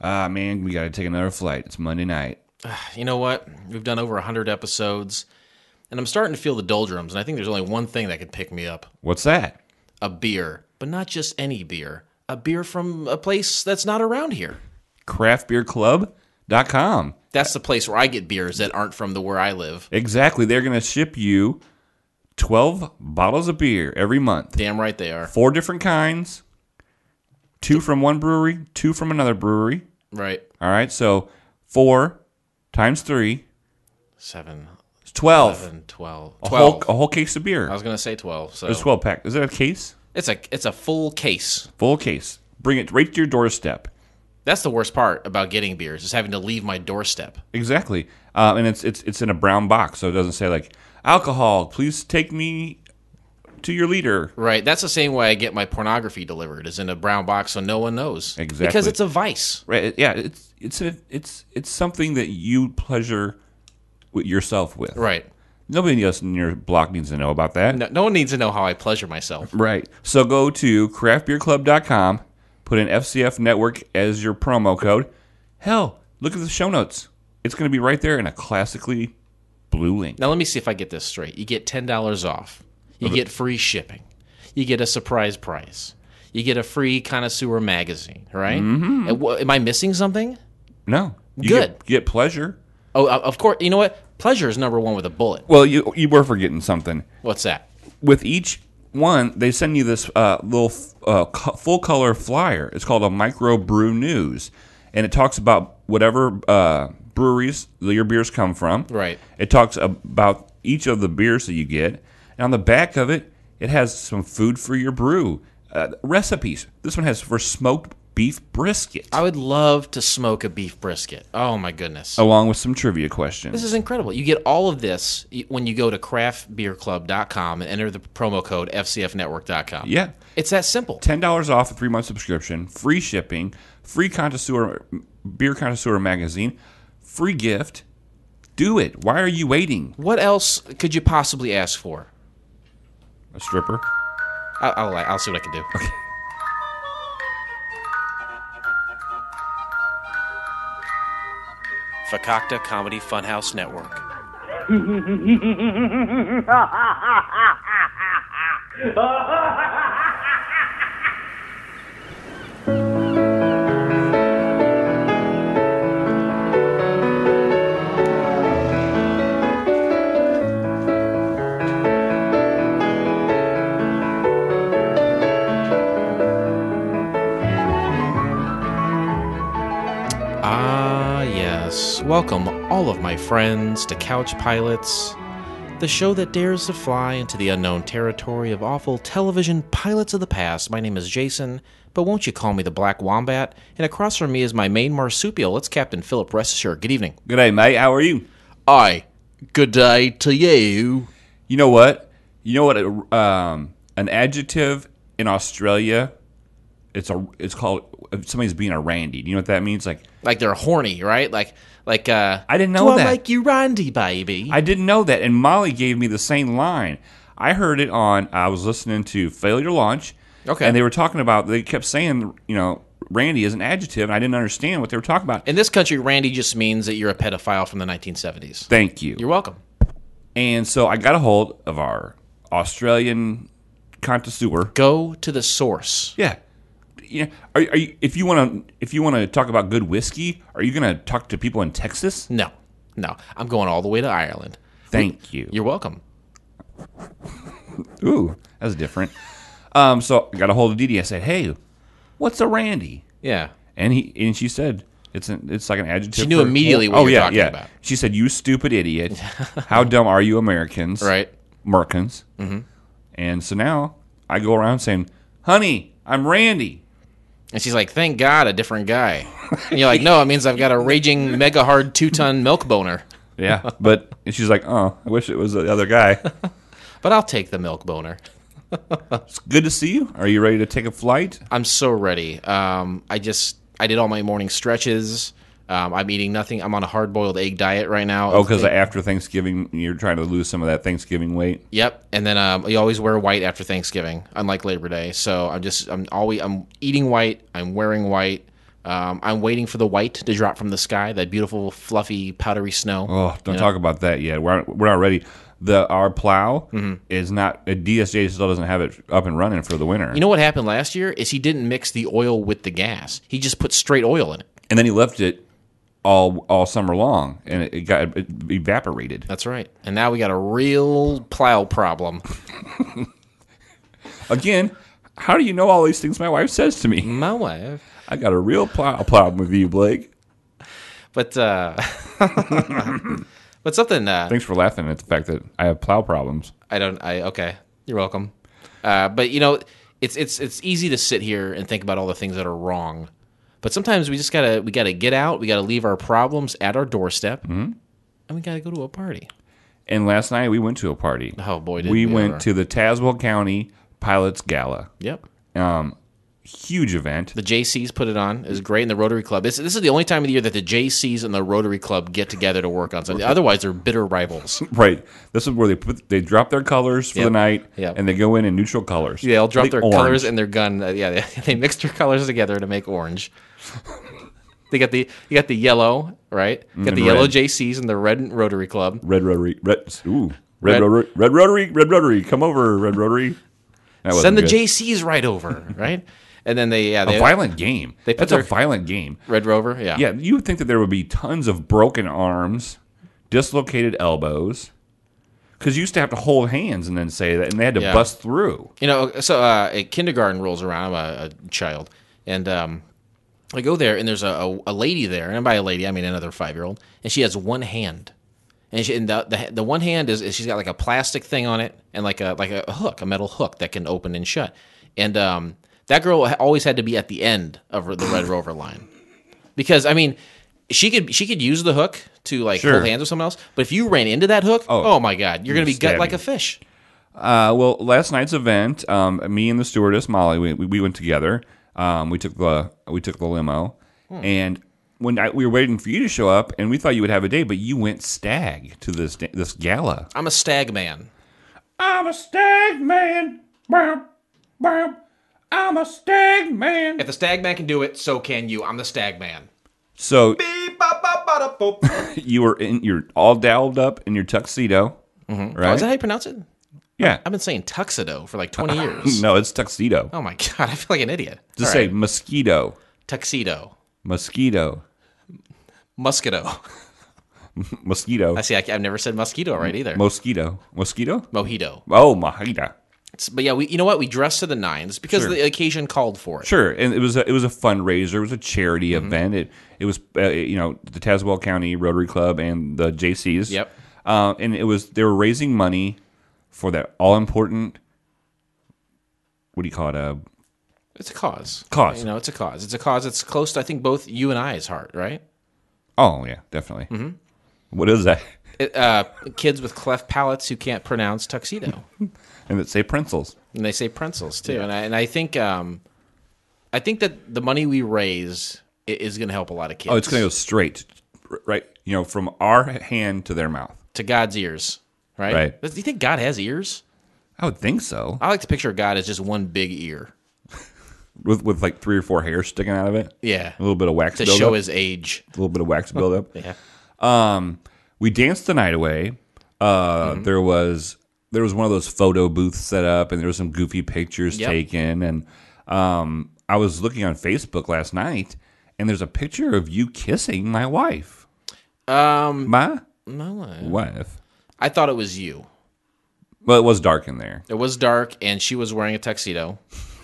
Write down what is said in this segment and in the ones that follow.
Ah, man, we got to take another flight. It's Monday night. You know what? We've done over 100 episodes, and I'm starting to feel the doldrums, and I think there's only one thing that could pick me up What's that? a beer, but not just any beer, a beer from a place that's not around here. Craftbeerclub.com. That's the place where I get beers that aren't from the where I live. Exactly. They're going to ship you 12 bottles of beer every month. Damn right they are. Four different kinds. Two from one brewery, two from another brewery. Right. All right. So four times three Seven, is 12. 11, 12. A 12. whole, a whole case of beer. I was going to say 12. So There's 12 pack. Is that a case? it's a it's a full case. Full case. Bring it right to your doorstep. That's the worst part about getting beers is having to leave my doorstep. Exactly. Uh, and it's it's it's in a brown box, so it doesn't say like alcohol. Please take me to your leader. Right. That's the same way I get my pornography delivered is in a brown box so no one knows. Exactly. Because it's a vice. Right? Yeah. It's it's a, it's it's something that you pleasure yourself with. Right. Nobody else in your block needs to know about that. No, no one needs to know how I pleasure myself. Right. So go to craftbeerclub.com, put in FCF Network as your promo code. Hell, look at the show notes. It's going to be right there in a classically blue link. Now let me see if I get this straight. You get ten dollars off. You get free shipping. You get a surprise price. You get a free connoisseur magazine. Right? Mm-hmm. Am I missing something? No. You Good. Get, get pleasure. Oh, of course. You know what? Pleasure is number one with a bullet. Well, you you were forgetting something. What's that? With each one, they send you this uh, little uh, full color flyer. It's called a micro brew news, and it talks about whatever uh, breweries your beers come from. Right. It talks about each of the beers that you get, and on the back of it, it has some food for your brew uh, recipes. This one has for smoked beef brisket, I would love to smoke a beef brisket. Oh my goodness. along with some trivia questions. This is incredible. You get all of this when you go to craftbeerclub.com and enter the promo code FCFnetwork.com. yeah. It's that simple. ten dollars off a three month subscription, free shipping, free connoisseur beer connoisseur magazine, free gift. Do it. Why are you waiting? What else could you possibly ask for? A stripper. I'll, I'll, I'll see what I can do. Okay. Fakakta Comedy Funhouse Network. Welcome, all of my friends, to Couch Pilots, the show that dares to fly into the unknown territory of awful television pilots of the past. My name is Jason, but won't you call me the Black Wombat? And across from me is my main marsupial. It's Captain Philip Restisher. Good evening. Good day, mate. How are you? Aye. Good day to you. You know what? You know what? Um, an adjective in Australia. It's a. It's called. Somebody's being a randy. Do you know what that means? Like Like they're horny, right? Like, like, uh. I didn't know that. like you, Randy, baby? I didn't know that, and Molly gave me the same line. I heard it on. I was listening to Failure Launch. Okay. And they were talking about. They kept saying, you know, Randy is an adjective, and I didn't understand what they were talking about. In this country, Randy just means that you're a pedophile from the 1970s. Thank you. You're welcome. And so I got a hold of our Australian connoisseur. Go to the source. Yeah. You know, are, are you, if you want to if you want to talk about good whiskey, are you going to talk to people in Texas? No, no. I'm going all the way to Ireland. Thank you. You're welcome. Ooh, that's different. Um, so I got a hold of Dee. I said, "Hey, what's a randy?" Yeah. And he and she said, "It's an it's like an adjective." She knew for- immediately what oh, you were yeah, talking yeah. about. She said, "You stupid idiot! How dumb are you, Americans?" Right. Merkins. Mm-hmm. And so now I go around saying, "Honey, I'm Randy." And she's like, thank God, a different guy. And you're like, no, it means I've got a raging, mega hard two ton milk boner. Yeah, but and she's like, "Oh, I wish it was the other guy." But I'll take the milk boner. It's good to see you. Are you ready to take a flight? I'm so ready. Um, I just, I did all my morning stretches. Um, I'm eating nothing. I'm on a hard boiled egg diet right now. Oh, because after Thanksgiving, you're trying to lose some of that Thanksgiving weight. Yep, and then um, you always wear white after Thanksgiving, unlike Labor Day. So I'm just I'm always I'm eating white, I'm wearing white, Um, I'm waiting for the white to drop from the sky, that beautiful, fluffy, powdery snow. Oh, don't talk about that yet. We're we're not ready. The our plow Mm-hmm. is not. Uh, DSJ still doesn't have it up and running for the winter. You know what happened last year is he didn't mix the oil with the gas. He just put straight oil in it. and then he left it all all summer long, and it, it got it evaporated. That's right. And now we got a real plow problem. Again, how do you know all these things my wife says to me? My wife. I got a real plow problem with you, Blake. But uh but something uh Thanks for laughing at the fact that I have plow problems. I don't I okay. You're welcome. Uh but you know, it's it's it's easy to sit here and think about all the things that are wrong. But sometimes we just gotta we gotta get out, we gotta leave our problems at our doorstep, and we gotta go to a party. And last night we went to a party. Oh boy, did we we went ever. to the Tazewell County Pilots Gala. Yep. Um, huge event. The JCs put it on. It was great in the Rotary Club. This, this is the only time of the year that the JCs and the Rotary Club get together to work on something. Otherwise, they're bitter rivals. Right. This is where they put they drop their colors for the night, Yep. and they go in in neutral colors. Yeah, they'll drop Like their orange. colors and their gun. Uh, yeah, they, they mix their colors together to make orange. They got the you got the yellow, right? You got And the yellow red. JCs and the red Rotary Club. red rotary. Red. Ooh. Red, Red- rotary. Red rotary. Red rotary. Come over, red rotary. Send the good. JCs right over, right? And then they yeah A violent game. they put That's a violent game. Red Rover yeah Yeah, you would think that there would be tons of broken arms, dislocated elbows, because you used to have to hold hands and then say that, and they had to Yeah. bust through. You know, so uh, a kindergarten rolls around. I'm a, a child, and um, I go there, and there's a, a, a lady there, and by a lady I mean another five year old, and she has one hand, and, she, and the, the the one hand is, is she's got like a plastic thing on it, and like a like a hook, a metal hook that can open and shut, and um, that girl always had to be at the end of the Red Rover line, because I mean. She could she could use the hook to like Sure. hold hands with someone else, but if you ran into that hook, oh, Oh. my god, you're gonna be gut like a fish. Uh, well, last night's event, um, me and the stewardess Molly, we, we went together. Um, we took the we took the limo, and when I, we were waiting for you to show up, and we thought you would have a day, but you went stag to this this gala. I'm a stag man. I'm a stag man. Bam, bam. I'm a stag man. If the stag man can do it, so can you. I'm the stag man. So you were in, you're all dolled up in your tuxedo, Oh, right? is that how you pronounce it? Yeah. I've been saying tuxedo for like 20 years. No, it's tuxedo. Oh my god, I feel like an idiot. Just All say right. mosquito. tuxedo, Mosquito. mosquito. Mosquito. I see. I, have never said mosquito right either. Mosquito. Mosquito? Mojito. Oh, mojito. It's- But yeah, we. You know what? We dressed to the nines because Sure. the occasion called for it. Sure, and it was a, it was a fundraiser. It was a charity event. It it was uh, you know the Tazewell County Rotary Club and the JCs. Yep. Uh, and it was they were raising money for that all important. What do you call it? A It's a cause. Cause. You know, it's a cause. It's a cause. It's close to I think both you and I's heart, right? oh yeah, definitely. What is that? It, uh, kids with cleft palates who can't pronounce tuxedo. And it say Pretzels. and they say pretzels too. And I and I think um, I think that the money we raise is going to help a lot of kids. Oh, it's going to go straight, right? You know, from our hand to their mouth. to God's ears, right? Right. Do you think God has ears? I would think so, I like to picture God as just one big ear. with with like three or four hairs sticking out of it. Yeah. A little bit of wax To show his age. a little bit of wax buildup. Yeah. Um, we danced the night away. Uh, Mm-hmm. there was there was one of those photo booths set up, and there was some goofy pictures Yep. taken. And um, I was looking on Facebook last night, and there's a picture of you kissing my wife. Um, My no, I- wife. I thought it was you. Well, it was dark in there, It was dark, and she was wearing a tuxedo,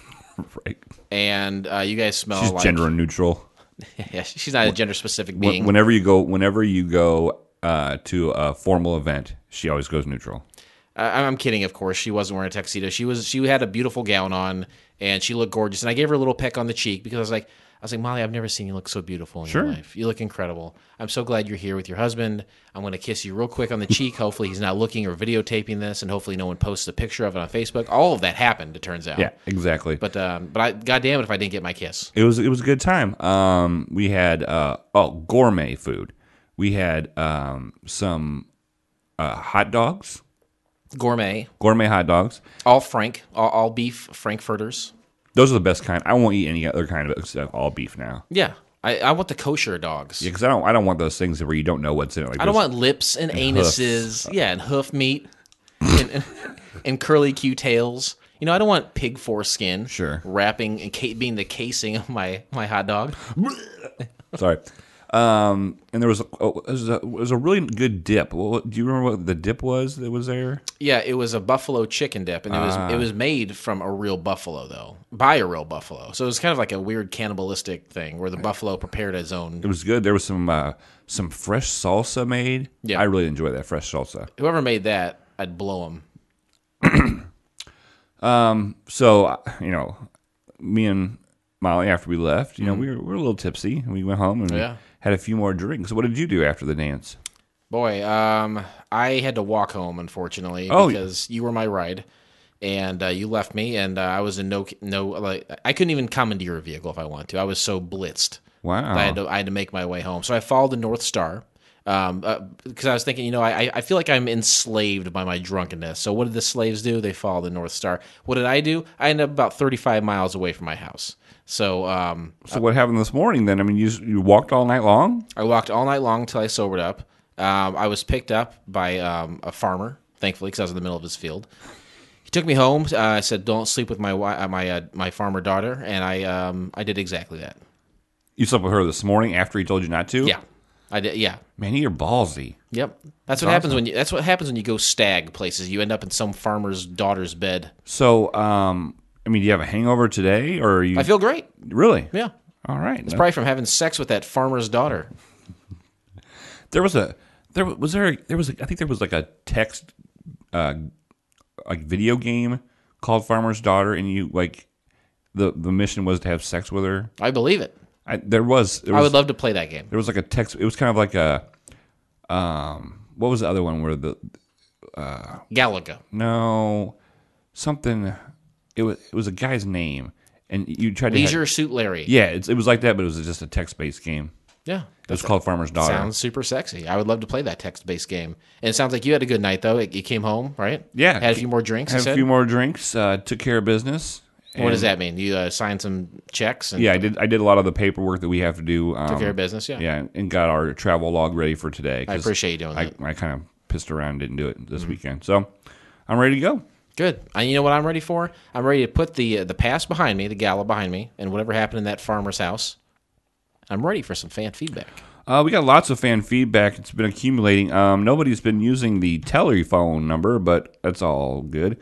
right? and uh, you guys smell She's like gender neutral. yeah, she's not a gender specific being. Whenever you go, whenever you go uh, to a formal event, she always goes neutral. Uh, I'm kidding, of course. She wasn't wearing a tuxedo. She was. She had a beautiful gown on, and she looked gorgeous. And I gave her a little peck on the cheek because I was like, I was like, Molly, I've never seen you look so beautiful in Sure. your life. You look incredible. I'm so glad you're here with your husband. I'm going to kiss you real quick on the cheek. hopefully, he's not looking or videotaping this, and hopefully, no one posts a picture of it on Facebook. All of that happened. It turns out. Yeah, exactly. But um, but I, God damn it, if I didn't get my kiss. it was it was a good time. Um, we had uh, oh gourmet food. We had um, some uh, hot dogs, Gourmet, gourmet hot dogs. all Frank, all, all beef Frankfurters. Those are the best kind. I won't eat any other kind of except all beef now. Yeah. I, I want the kosher dogs. Yeah, because I don't I don't want those things where you don't know what's in it. Like I don't want lips and, hoofs. anuses. Yeah, and hoof meat and, and, and curly Q tails. You know, I don't want pig foreskin. Sure. Wrapping and being the casing of my my hot dog. Sorry. Um, and there was a, oh, it was a, it was a really good dip. Do you remember what the dip was that was there? Yeah, it was a buffalo chicken dip, and it was Ah. it was made from a real buffalo though, by a real buffalo. So it was kind of like a weird cannibalistic thing where the buffalo prepared its own. It was good. There was some uh, some fresh salsa made. Yeah. I really enjoyed that fresh salsa. Whoever made that, I'd blow him. So uh, you know, me and Molly after we left, you know, we were, we were a little tipsy. And we went home and Mm-hmm. Yeah. Had a few more drinks. What did you do after the dance? Boy, um, I had to walk home unfortunately Oh. because you were my ride, and uh, you left me, and uh, I was in no no like I couldn't even come into your vehicle if I wanted to. I was so blitzed. Wow. I had to I had to make my way home. So I followed the North Star. Um, uh, because I was thinking, you know, I, I feel like I'm enslaved by my drunkenness. So what did the slaves do? They followed the North Star. What did I do? I ended up about 35 miles away from my house. So um, So what happened this morning then? I mean, you you walked all night long. I walked all night long until I sobered up. Um, I was picked up by um, a farmer, thankfully, because I was in the middle of his field. He took me home. Uh, I said, "Don't sleep with my wi- uh, my uh, my farmer daughter," and I um, I did exactly that. You slept with her this morning after he told you not to. Yeah, I did. Yeah, Man, you're ballsy. Yep. That's what happens when you. That's what happens when you go stag places. You end up in some farmer's daughter's bed. So, um, I mean, do you have a hangover today, or are you I feel great. really? Yeah. All right. No. Probably from having sex with that farmer's daughter. There was a there was was there there was a, I think there was like a text uh like video game called Farmer's Daughter and you like the the mission was to have sex with her. I believe it. I, there was there I would love to play that game. there was like a text it was kind of like a um what was the other one where the uh Galaga. no something it was it was a guy's name and you tried to Leisure Suit Larry. yeah it's, it was like that but it was just a text based game. Yeah. It was called Farmer's Daughter. Sounds super sexy. I would love to play that text based game. And it sounds like you had a good night, though. You came home, right? Yeah. Had a few more drinks, Had a few more drinks, uh, took care of business. What does that mean? You uh, signed some checks and Yeah, I did. I did a lot of the paperwork that we have to do. Um, took care of business? Yeah. yeah, and got our travel log ready for today. I appreciate you doing I, that. Mm-hmm. I kind of pissed around, and didn't do it this weekend, so I'm ready to go. Good. And you know what I'm ready for? I'm ready to put the uh, the past behind me, the gala behind me, and whatever happened in that farmer's house. I'm ready for some fan feedback. Uh, we got lots of fan feedback. It's been accumulating. Um, nobody's been using the telephone number, but that's all good.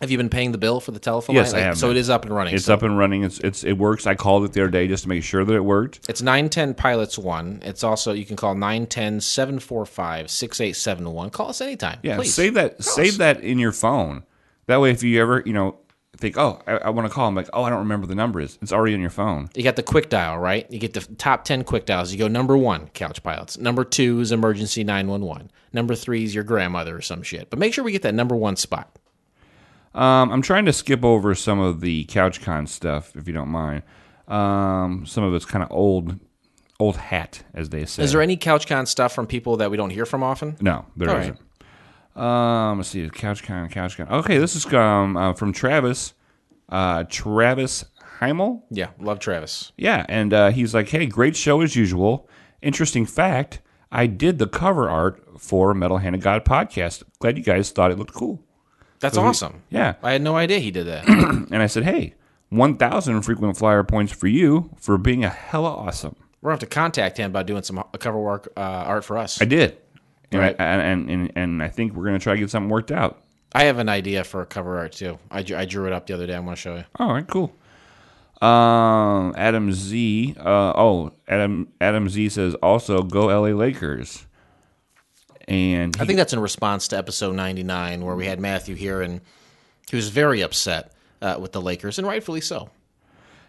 Have you been paying the bill for the telephone? Yes, line? I have So it is up and running. It's So up and running. It's it's it works. I called it the other day just to make sure that it worked. It's 910 Pilots 1. It's also, you can call 910 745 6871. Call us anytime. Yeah, please. save that. Save that in your phone. That way, if you ever you know think, oh, I, I want to call, I'm like, oh, I don't remember the number is. It's already in your phone. You got the quick dial, right? You get the top 10 quick dials. You go number one, Couch Pilots. Number two is Emergency 911. Number three is your grandmother or some shit. But make sure we get that number one spot. Um, I'm trying to skip over some of the CouchCon stuff, if you don't mind. Um, some of it's kind of old, old hat, as they say. Is there any CouchCon stuff from people that we don't hear from often? No, there not Um, let's see, CouchCon, CouchCon. Okay, this is um, uh, from Travis, uh, Travis Heimel. Yeah, love Travis. Yeah, and uh, he's like, "Hey, great show as usual. Interesting fact: I did the cover art for Metal Hand of God podcast. Glad you guys thought it looked cool." That's awesome. Yeah, I had no idea he did that. and I said, "Hey, one thousand frequent flyer points for you for being a hella awesome." We're going to have to contact him about doing some cover work uh, art for us. I did, and Right. I, and, and and I think we're gonna try to get something worked out. I have an idea for a cover art too. I, drew- I drew it up the other day. I want to show you. All right, cool. Um, Adam Z. Uh, oh, Adam Adam Z says also go LA Lakers. And I think that's in response to episode 99, where we had Matthew here, and he was very upset uh, with the Lakers, and rightfully so.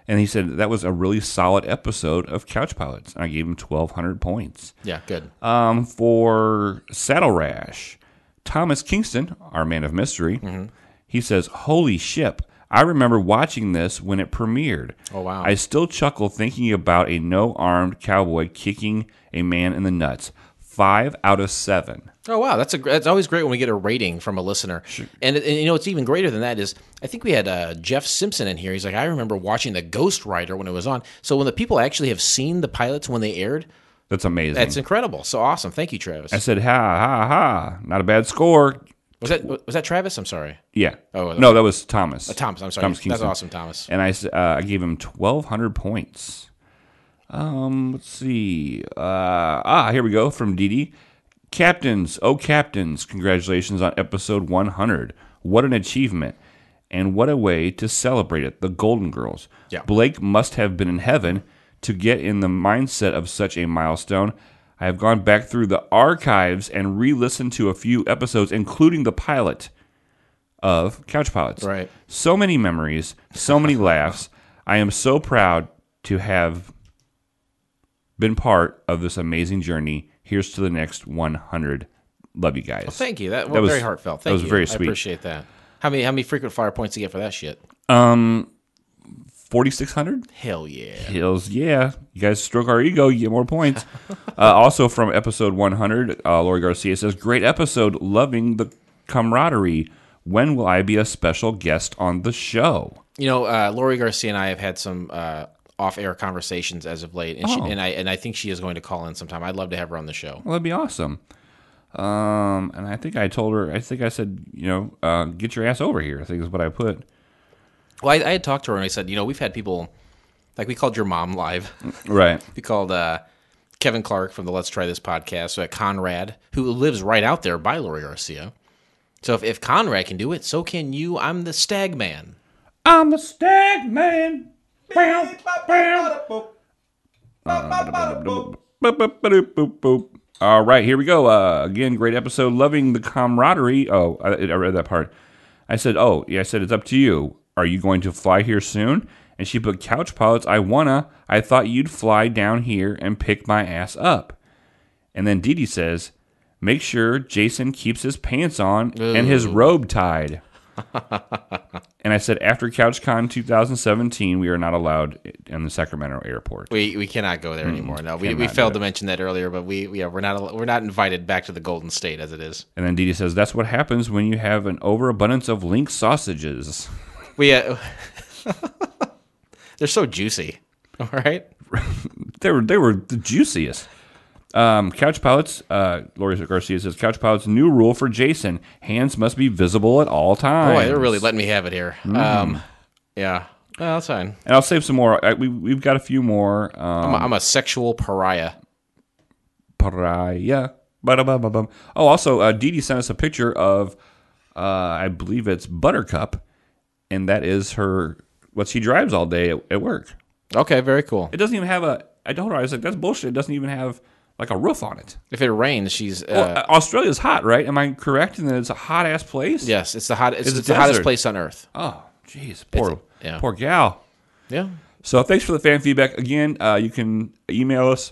And he said that was a really solid episode of Couch Pilots. And I gave him twelve hundred points. Yeah, good. Um, for Saddle Rash, Thomas Kingston, our man of mystery, Mm-hmm. he says, "Holy ship." I remember watching this when it premiered. Oh, wow. I still chuckle thinking about a no armed cowboy kicking a man in the nuts. Five out of seven. Oh wow, that's a that's always great when we get a rating from a listener. And, and you know what's even greater than that is I think we had uh, Jeff Simpson in here. He's like, I remember watching the Ghost Rider when it was on. So when the people actually have seen the pilots when they aired, That's amazing. that's incredible. So awesome. Thank you, Travis. I said, ha ha ha, not a bad score. Was that was that Travis? I'm sorry, Yeah. Oh, no, that was Thomas. Thomas. I'm sorry. Thomas that's awesome, Thomas. and I, uh, I gave him 1,200 points. Um, let's see. Uh, ah, here we go from Didi. Captains, oh captains, congratulations on episode 100. What an achievement. And what a way to celebrate it. The Golden Girls. Yeah. Blake must have been in heaven to get in the mindset of such a milestone. I have gone back through the archives and re listened to a few episodes, including the pilot of Couch Pilots. Right. So many memories, so many laughs. I am so proud to have been part of this amazing journey. Here's to the next 100. Love you guys. Thank you. That, That was- very heartfelt. that was you. very I sweet. appreciate that. How many how many frequent flyer points do you get for that shit? Um, 4,600? Hell yeah. Hills, yeah. You guys stroke our ego, you get more points. uh, also from episode 100, uh, Lori Garcia says, Great episode, loving the camaraderie. When will I be a special guest on the show? You know, uh, Lori Garcia and I have had some uh, off-air conversations as of late, and, she, Oh. and I and I think she is going to call in sometime. I'd love to have her on the show. Well, that'd be awesome. Um, and I think I told her, I think I said, you know, uh, get your ass over here. I think is what I put. Well, I, I had talked to her and I said, you know, we've had people like we called your mom live. Right. we called uh, Kevin Clark from the Let's Try This podcast, so at Conrad, who lives right out there by Lori Garcia. So if, if Conrad can do it, so can you. I'm the Stag Man. I'm the stag man. All right, here we go. Uh, again, great episode. Loving the camaraderie. Oh, I, I read that part. I said, oh, yeah, I said, it's up to you. Are you going to fly here soon? And she put, couch pilots, I wanna. I thought you'd fly down here and pick my ass up. And then Dee Dee says, make sure Jason keeps his pants on and his robe tied. and I said, after CouchCon 2017, we are not allowed in the Sacramento airport. We we cannot go there anymore. No, we, we failed to mention that earlier, but we yeah we're not we're not invited back to the Golden State as it is. And then Dee says, that's what happens when you have an overabundance of link sausages. We uh, they're so juicy. All right. They were they were the juiciest. Um, Couch Pilots, uh, Lori Garcia says, Couch Pilots' new rule for Jason: hands must be visible at all times. Boy, they're really letting me have it here. Mm-hmm. Um, yeah. Well, that's fine. And I'll save some more. I, we we've got a few more. Um, I'm a, I'm a sexual pariah. Pariah. Ba-da-ba-ba-bum. Oh, also, uh, Dee Dee sent us a picture of, uh, I believe it's Buttercup, and that is her what she drives all day at, at work. Okay, very cool. It doesn't even have a. I told her I was like, that's bullshit. It doesn't even have like a roof on it. If it rains, she's uh, Well, uh, Australia's hot, right? Am I correct in that it's a hot ass place? yes, it's the hot. It's, It's it's the hottest place on earth. Oh, jeez, poor, yeah. poor gal. Yeah. So thanks for the fan feedback. Again, uh, you can email us,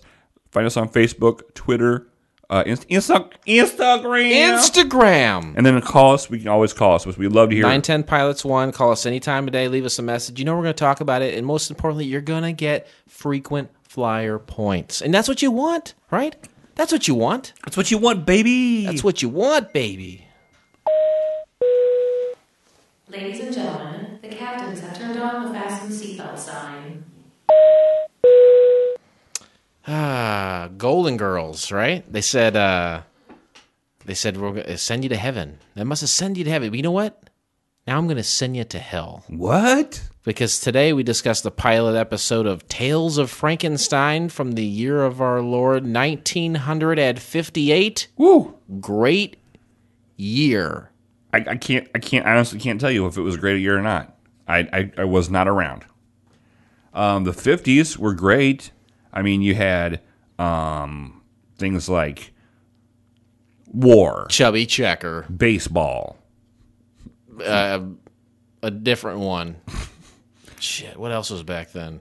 find us on Facebook, Twitter, uh, Inst- Insta- Instagram, Instagram. and then call us. We can always call us. We love to hear. 910 Pilots 1. Call us anytime of day. Leave us a message. You know we're going to talk about it. And most importantly, you're going to get frequent flyer points. And that's what you want, right? That's what you want. That's what you want, baby. That's what you want, baby. Ladies and gentlemen, the captains have turned on the fasten seatbelt sign. Ah, Golden Girls, right? They said, uh, they said, we're going to send you to heaven. That must have sent you to heaven. But you know what? Now I'm going to send you to hell. what? because today we discussed the pilot episode of Tales of Frankenstein from the year of our Lord 1958. Woo! Great year. I, I can't. I can't. I honestly can't tell you if it was a great year or not. I, I, I was not around. Um, the fifties were great. I mean, you had um, things like war, Chubby Checker, baseball. Uh, a different one. Shit, what else was back then?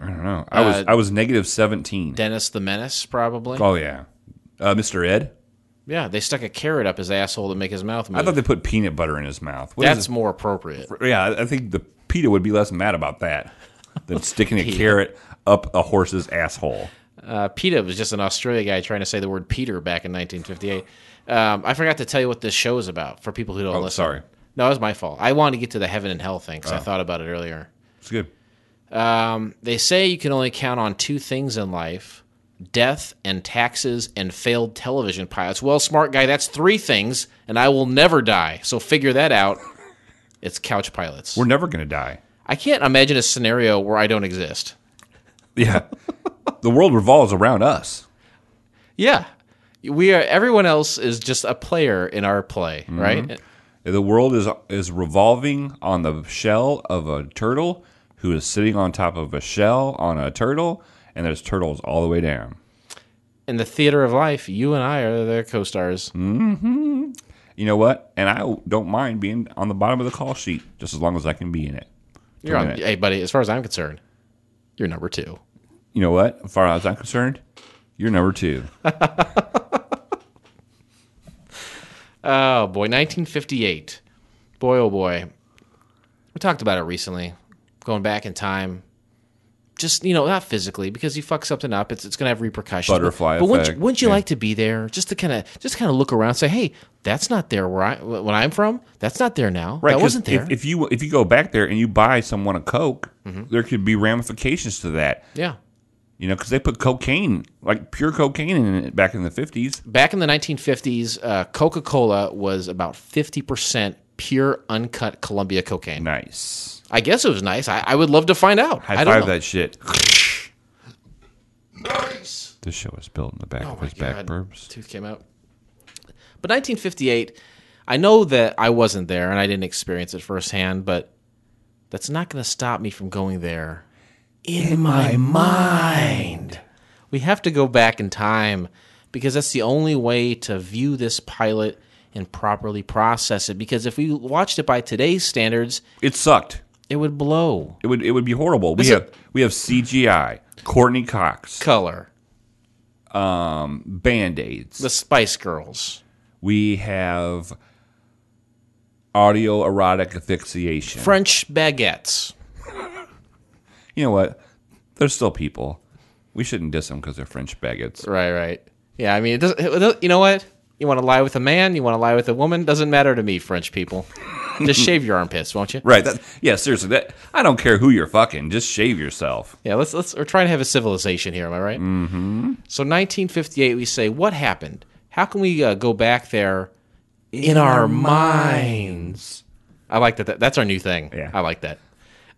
I don't know. I was Uh, I was negative seventeen. Dennis the Menace, probably. Oh yeah, uh, Mr. Ed. Yeah, they stuck a carrot up his asshole to make his mouth move. I thought they put peanut butter in his mouth. What is That's more appropriate. yeah. I- I think the PETA would be less mad about that than sticking a carrot up a horse's asshole. Uh, PETA was just an Australia guy trying to say the word Peter back in 1958. Um, I forgot to tell you what this show is about for people who don't Oh, listen. sorry. No, it was my fault. I wanted to get to the heaven and hell thing because I thought about it earlier. It's good. Um, they say you can only count on two things in life death and taxes and failed television pilots. Well, smart guy, that's three things, and I will never die. So figure that out. It's couch pilots. We're never gonna die. I can't imagine a scenario where I don't exist. Yeah. the world revolves around us. Yeah. We are everyone else is just a player in our play, right? The world is is revolving on the shell of a turtle who is sitting on top of a shell on a turtle, and there's turtles all the way down. In the theater of life, you and I are the co-stars. Mm-hmm. You know what? And I don't mind being on the bottom of the call sheet just as long as I can be in it. You're on, hey, buddy. As far as I'm concerned, you're number two. You know what? As far as I'm concerned, you're number two. Oh boy, 1958. Boy, oh boy. We talked about it recently. Going back in time. Just you know, not physically, because you fuck something up, it's it's gonna have repercussions. Butterfly But, but wouldn't you, wouldn't you yeah. like to be there, just to kind of just kind of look around, and say, hey, that's not there where I when I'm from. That's not there now. Right? that wasn't there. If, if you if you go back there and you buy someone a Coke, Mm-hmm. there could be ramifications to that. yeah. You know, because they put cocaine, like pure cocaine, in it back in the fifties. Back in the 1950s, uh, Coca-Cola was about 50% pure uncut Colombia cocaine. Nice. I guess it was nice. I, I would love to find out. High I don't five know. that shit. Nice. This show is built in the back Oh of my his back God. burbs. Tooth came out. But 1958, I know that I wasn't there and I didn't experience it firsthand, but that's not going to stop me from going there in, my mind. We have to go back in time because that's the only way to view this pilot and properly process it. Because if we watched it by today's standards, It sucked. it would blow It would it would be horrible. We have we have CGI, Courteney Cox, color. um, band aids. The Spice Girls, We have audio erotic asphyxiation. French baguettes. You know what? They're still people. We shouldn't diss them because they're French baguettes. Right, right. Yeah, I mean, it doesn't. it You know what? You want to lie with a man? You want to lie with a woman? Doesn't matter to me, French people. Just shave your armpits, won't you? Right. That, yeah, seriously. That, I don't care who you're fucking. Just shave yourself. Yeah, let's let's. We're trying to have a civilization here. Am I right? Mm-hmm. So, 1958, we say, what happened? How can we uh, go back there in, our minds? I like that. that. That's our new thing. Yeah. I like that.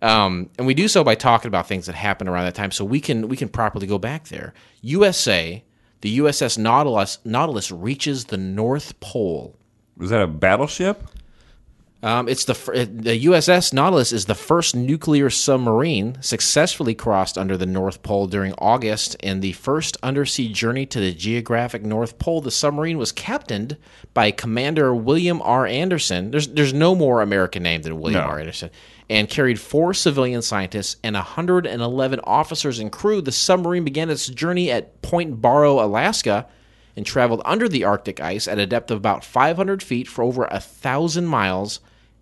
Um, and we do so by talking about things that happened around that time, so we can we can properly go back there. USA, the USS Nautilus Nautilus reaches the North Pole. Was that a battleship? Um, it's the the USS Nautilus is the first nuclear submarine successfully crossed under the North Pole during August, and the first undersea journey to the geographic North Pole. The submarine was captained by Commander William R. Anderson. There's there's no more American name than William No. R. Anderson, and carried four civilian scientists and 111 officers and crew. The submarine began its journey at Point Barrow, Alaska and traveled under the Arctic ice at a depth of about 500 feet for over a thousand miles.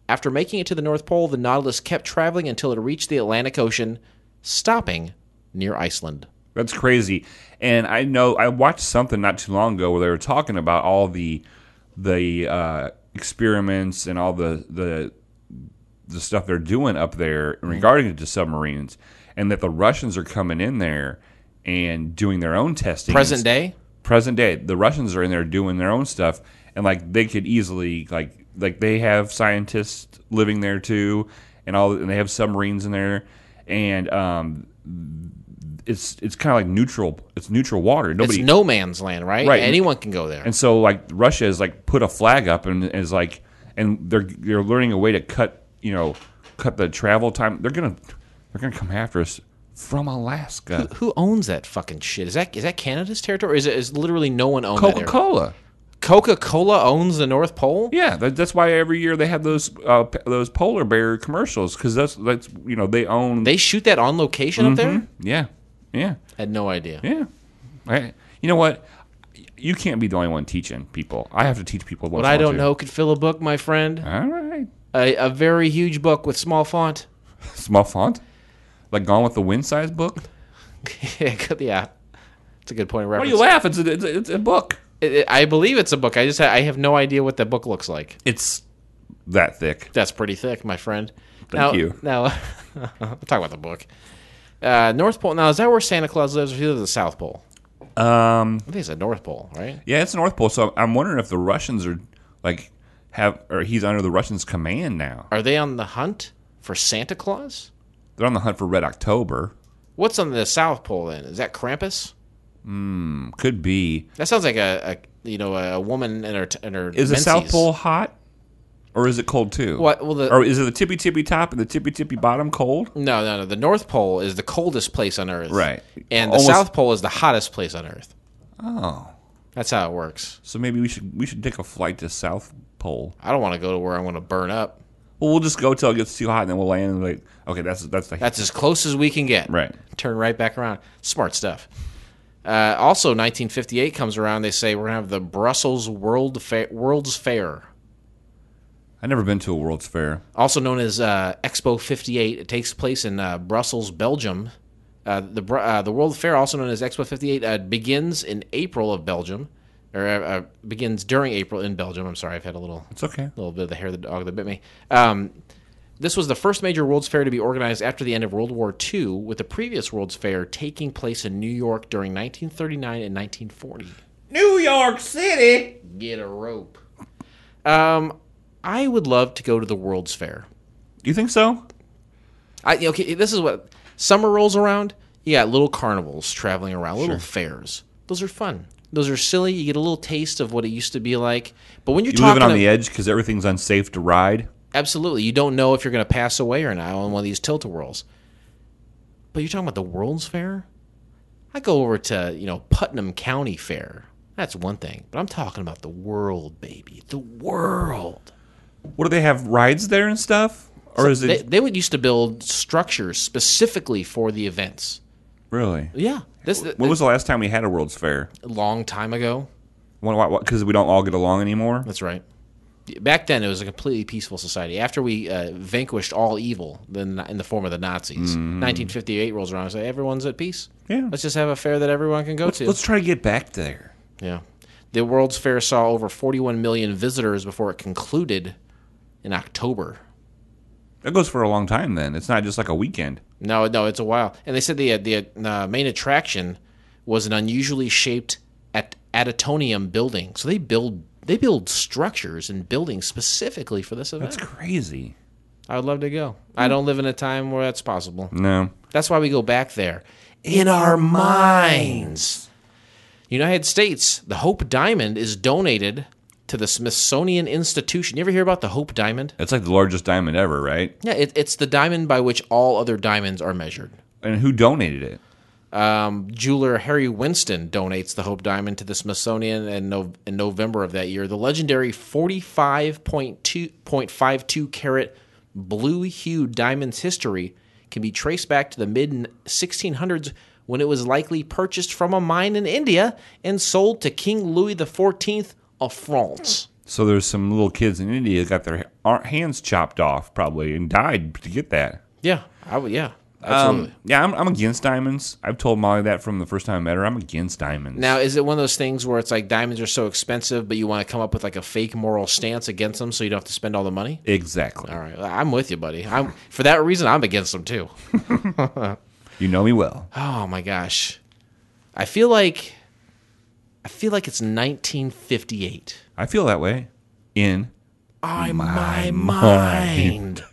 After making it to the North Pole, the Nautilus kept traveling until it reached the Atlantic Ocean, stopping near Iceland. That's crazy. And I know I watched something not too long ago where they were talking about all the the uh, experiments and all the the the stuff they're doing up there regarding to submarines, and that the Russians are coming in there and doing their own testing. Present day, present day, the Russians are in there doing their own stuff, and like they could easily like like they have scientists living there too, and all, and they have submarines in there, and um, it's it's kind of like neutral. It's neutral water. Nobody it's no man's land, right? Right. Anyone can go there. and so like Russia has like put a flag up and is like, and they're they're learning a way to cut you know cut the travel time. They're gonna they're gonna come after us from Alaska. Who owns that fucking shit? Is that is that Canada's territory? Or is it is literally no one owns Coca Cola? Coca Cola owns the North Pole. Yeah, that, that's why every year they have those uh, p- those polar bear commercials because that's that's you know they own. They shoot that on location up there. yeah, yeah, I Had no idea. yeah. I, you know what? You can't be the only one teaching people. I have to teach people What I in a while, don't know could fill a book, my friend. All right, A, a very huge book with small font. small font, like Gone with the Wind size book. yeah, It's a good point of Why do you laugh? It's a, it's a, it's a book. It- it- I believe it's a book. I just ha- I have no idea what that book looks like. It's that thick. That's pretty thick, my friend. Thank now, you. Now, we'll talk about the book. Uh, North Pole. Now, is that where Santa Claus lives, or is at the South Pole? Um, I think it's the North Pole, right? yeah, it's the North Pole. So I'm wondering if the Russians are like have or he's under the Russians' command now. Are they on the hunt for Santa Claus? They're on the hunt for Red October. What's on the South Pole then? Is that Krampus? Hmm, Could be. That sounds like a, a you know a woman in her in her. Is the. South Pole hot, or is it cold too? What? Well, the, Or is it the tippy tippy top and the tippy tippy bottom cold? no, no, no. The North Pole is the coldest place on Earth, Right. And the Almost- South Pole is the hottest place on Earth. Oh, That's how it works. so maybe we should we should take a flight to South Pole. I don't want to go to where I'm going to burn up. Well, we'll just go till it gets too hot, and then we'll land. And like, okay, that's that's the That's as close as we can get. right. Turn right back around. Smart stuff. Uh, also, 1958 comes around. They say we're gonna have the Brussels World Fair, World's Fair, I've never been to a World's Fair. also known as uh, Expo 58. It takes place in uh, Brussels, Belgium. Uh, the Bru- uh, the World Fair, also known as Expo 58, uh, begins in April of Belgium, or uh, uh, begins during April in Belgium. I'm sorry, I've had a little It's okay. little bit of the hair of the dog that bit me. Um, this was the first major World's Fair to be organized after the end of World War II, with the previous World's Fair taking place in New York during 1939 and 1940. New York City. Get a rope. Um, I would love to go to the World's Fair. Do You think so? I okay. This is what summer rolls around. You got little carnivals traveling around, little fairs. Those are fun. Those are silly. You get a little taste of what it used to be like. But when you're You talking living on a- the edge because everything's unsafe to ride. Absolutely. You don't know if you're going to pass away or not on one of these tilt a whirls. But you're talking about the World's Fair? I go over to, you know, Putnam County Fair. That's one thing. But I'm talking about the world, baby. The world. What do they have rides there and stuff? Or is it They, they would used to build structures specifically for the events. really? Yeah. This When was the last time we had a World's Fair? a long time ago. Because we don't all get along anymore. That's right. Back then, it was a completely peaceful society. After we uh, vanquished all evil then in the form of the Nazis, 1958 rolls around and say everyone's at peace. Yeah. Let's just have a fair that everyone can go to. Let's try to get back there. yeah. The World's Fair saw over 41 million visitors before it concluded in October. That goes for a long time. Then it's not just like a weekend. No, no, it's a while. And they said the the uh, main attraction was an unusually shaped at Atomium building. So they build they build structures and buildings specifically for this event. That's crazy. I would love to go. I don't live in a time where that's possible. No. That's why we go back there. In our minds. United States, the Hope Diamond is donated to the Smithsonian Institution. You ever hear about the Hope Diamond? It's like the largest diamond ever, right? Yeah, it, it's the diamond by which all other diamonds are measured. And who donated it? Um, jeweler Harry Winston donates the Hope Diamond to the Smithsonian in, no, in November of that year. The legendary 45.2.52 carat blue hued diamond's history can be traced back to the mid 1600s when it was likely purchased from a mine in India and sold to King Louis XIV of France. So there's some little kids in India that got their hands chopped off probably and died to get that. Yeah, I would. Yeah, absolutely. Um, yeah, I'm, I'm against diamonds. I've told Molly that from the first time I met her. I'm against diamonds. Now, is it one of those things where it's like diamonds are so expensive, but you want to come up with like a fake moral stance against them so you don't have to spend all the money? exactly. All right, I'm with you, buddy. I'm for that reason. I'm against them too. You know me well. Oh my gosh, I feel like I feel like it's 1958. I feel that way. In I'm my mind.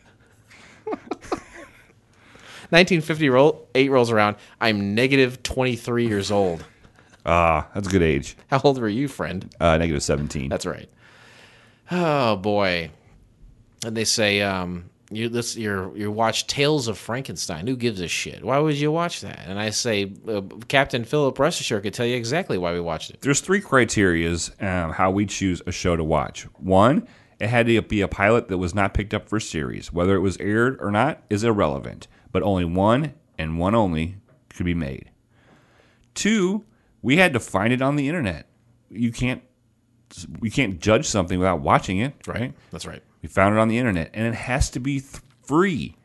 1950 roll eight rolls around. I'm negative 23 years old. ah, that's a good age. How old were you, friend? Uh, negative 17. That's right. Oh boy. And they say, um, you this you you watch Tales of Frankenstein. Who gives a shit? Why would you watch that? And I say, uh, Captain Philip Restisher could tell you exactly why we watched it. There's three criterias um, how we choose a show to watch. One, it had to be a pilot that was not picked up for series. Whether it was aired or not is irrelevant, but only one and one only could be made. Two, we had to find it on the internet. You can't you can't judge something without watching it, right? That's right. We found it on the internet, and it has to be th- free.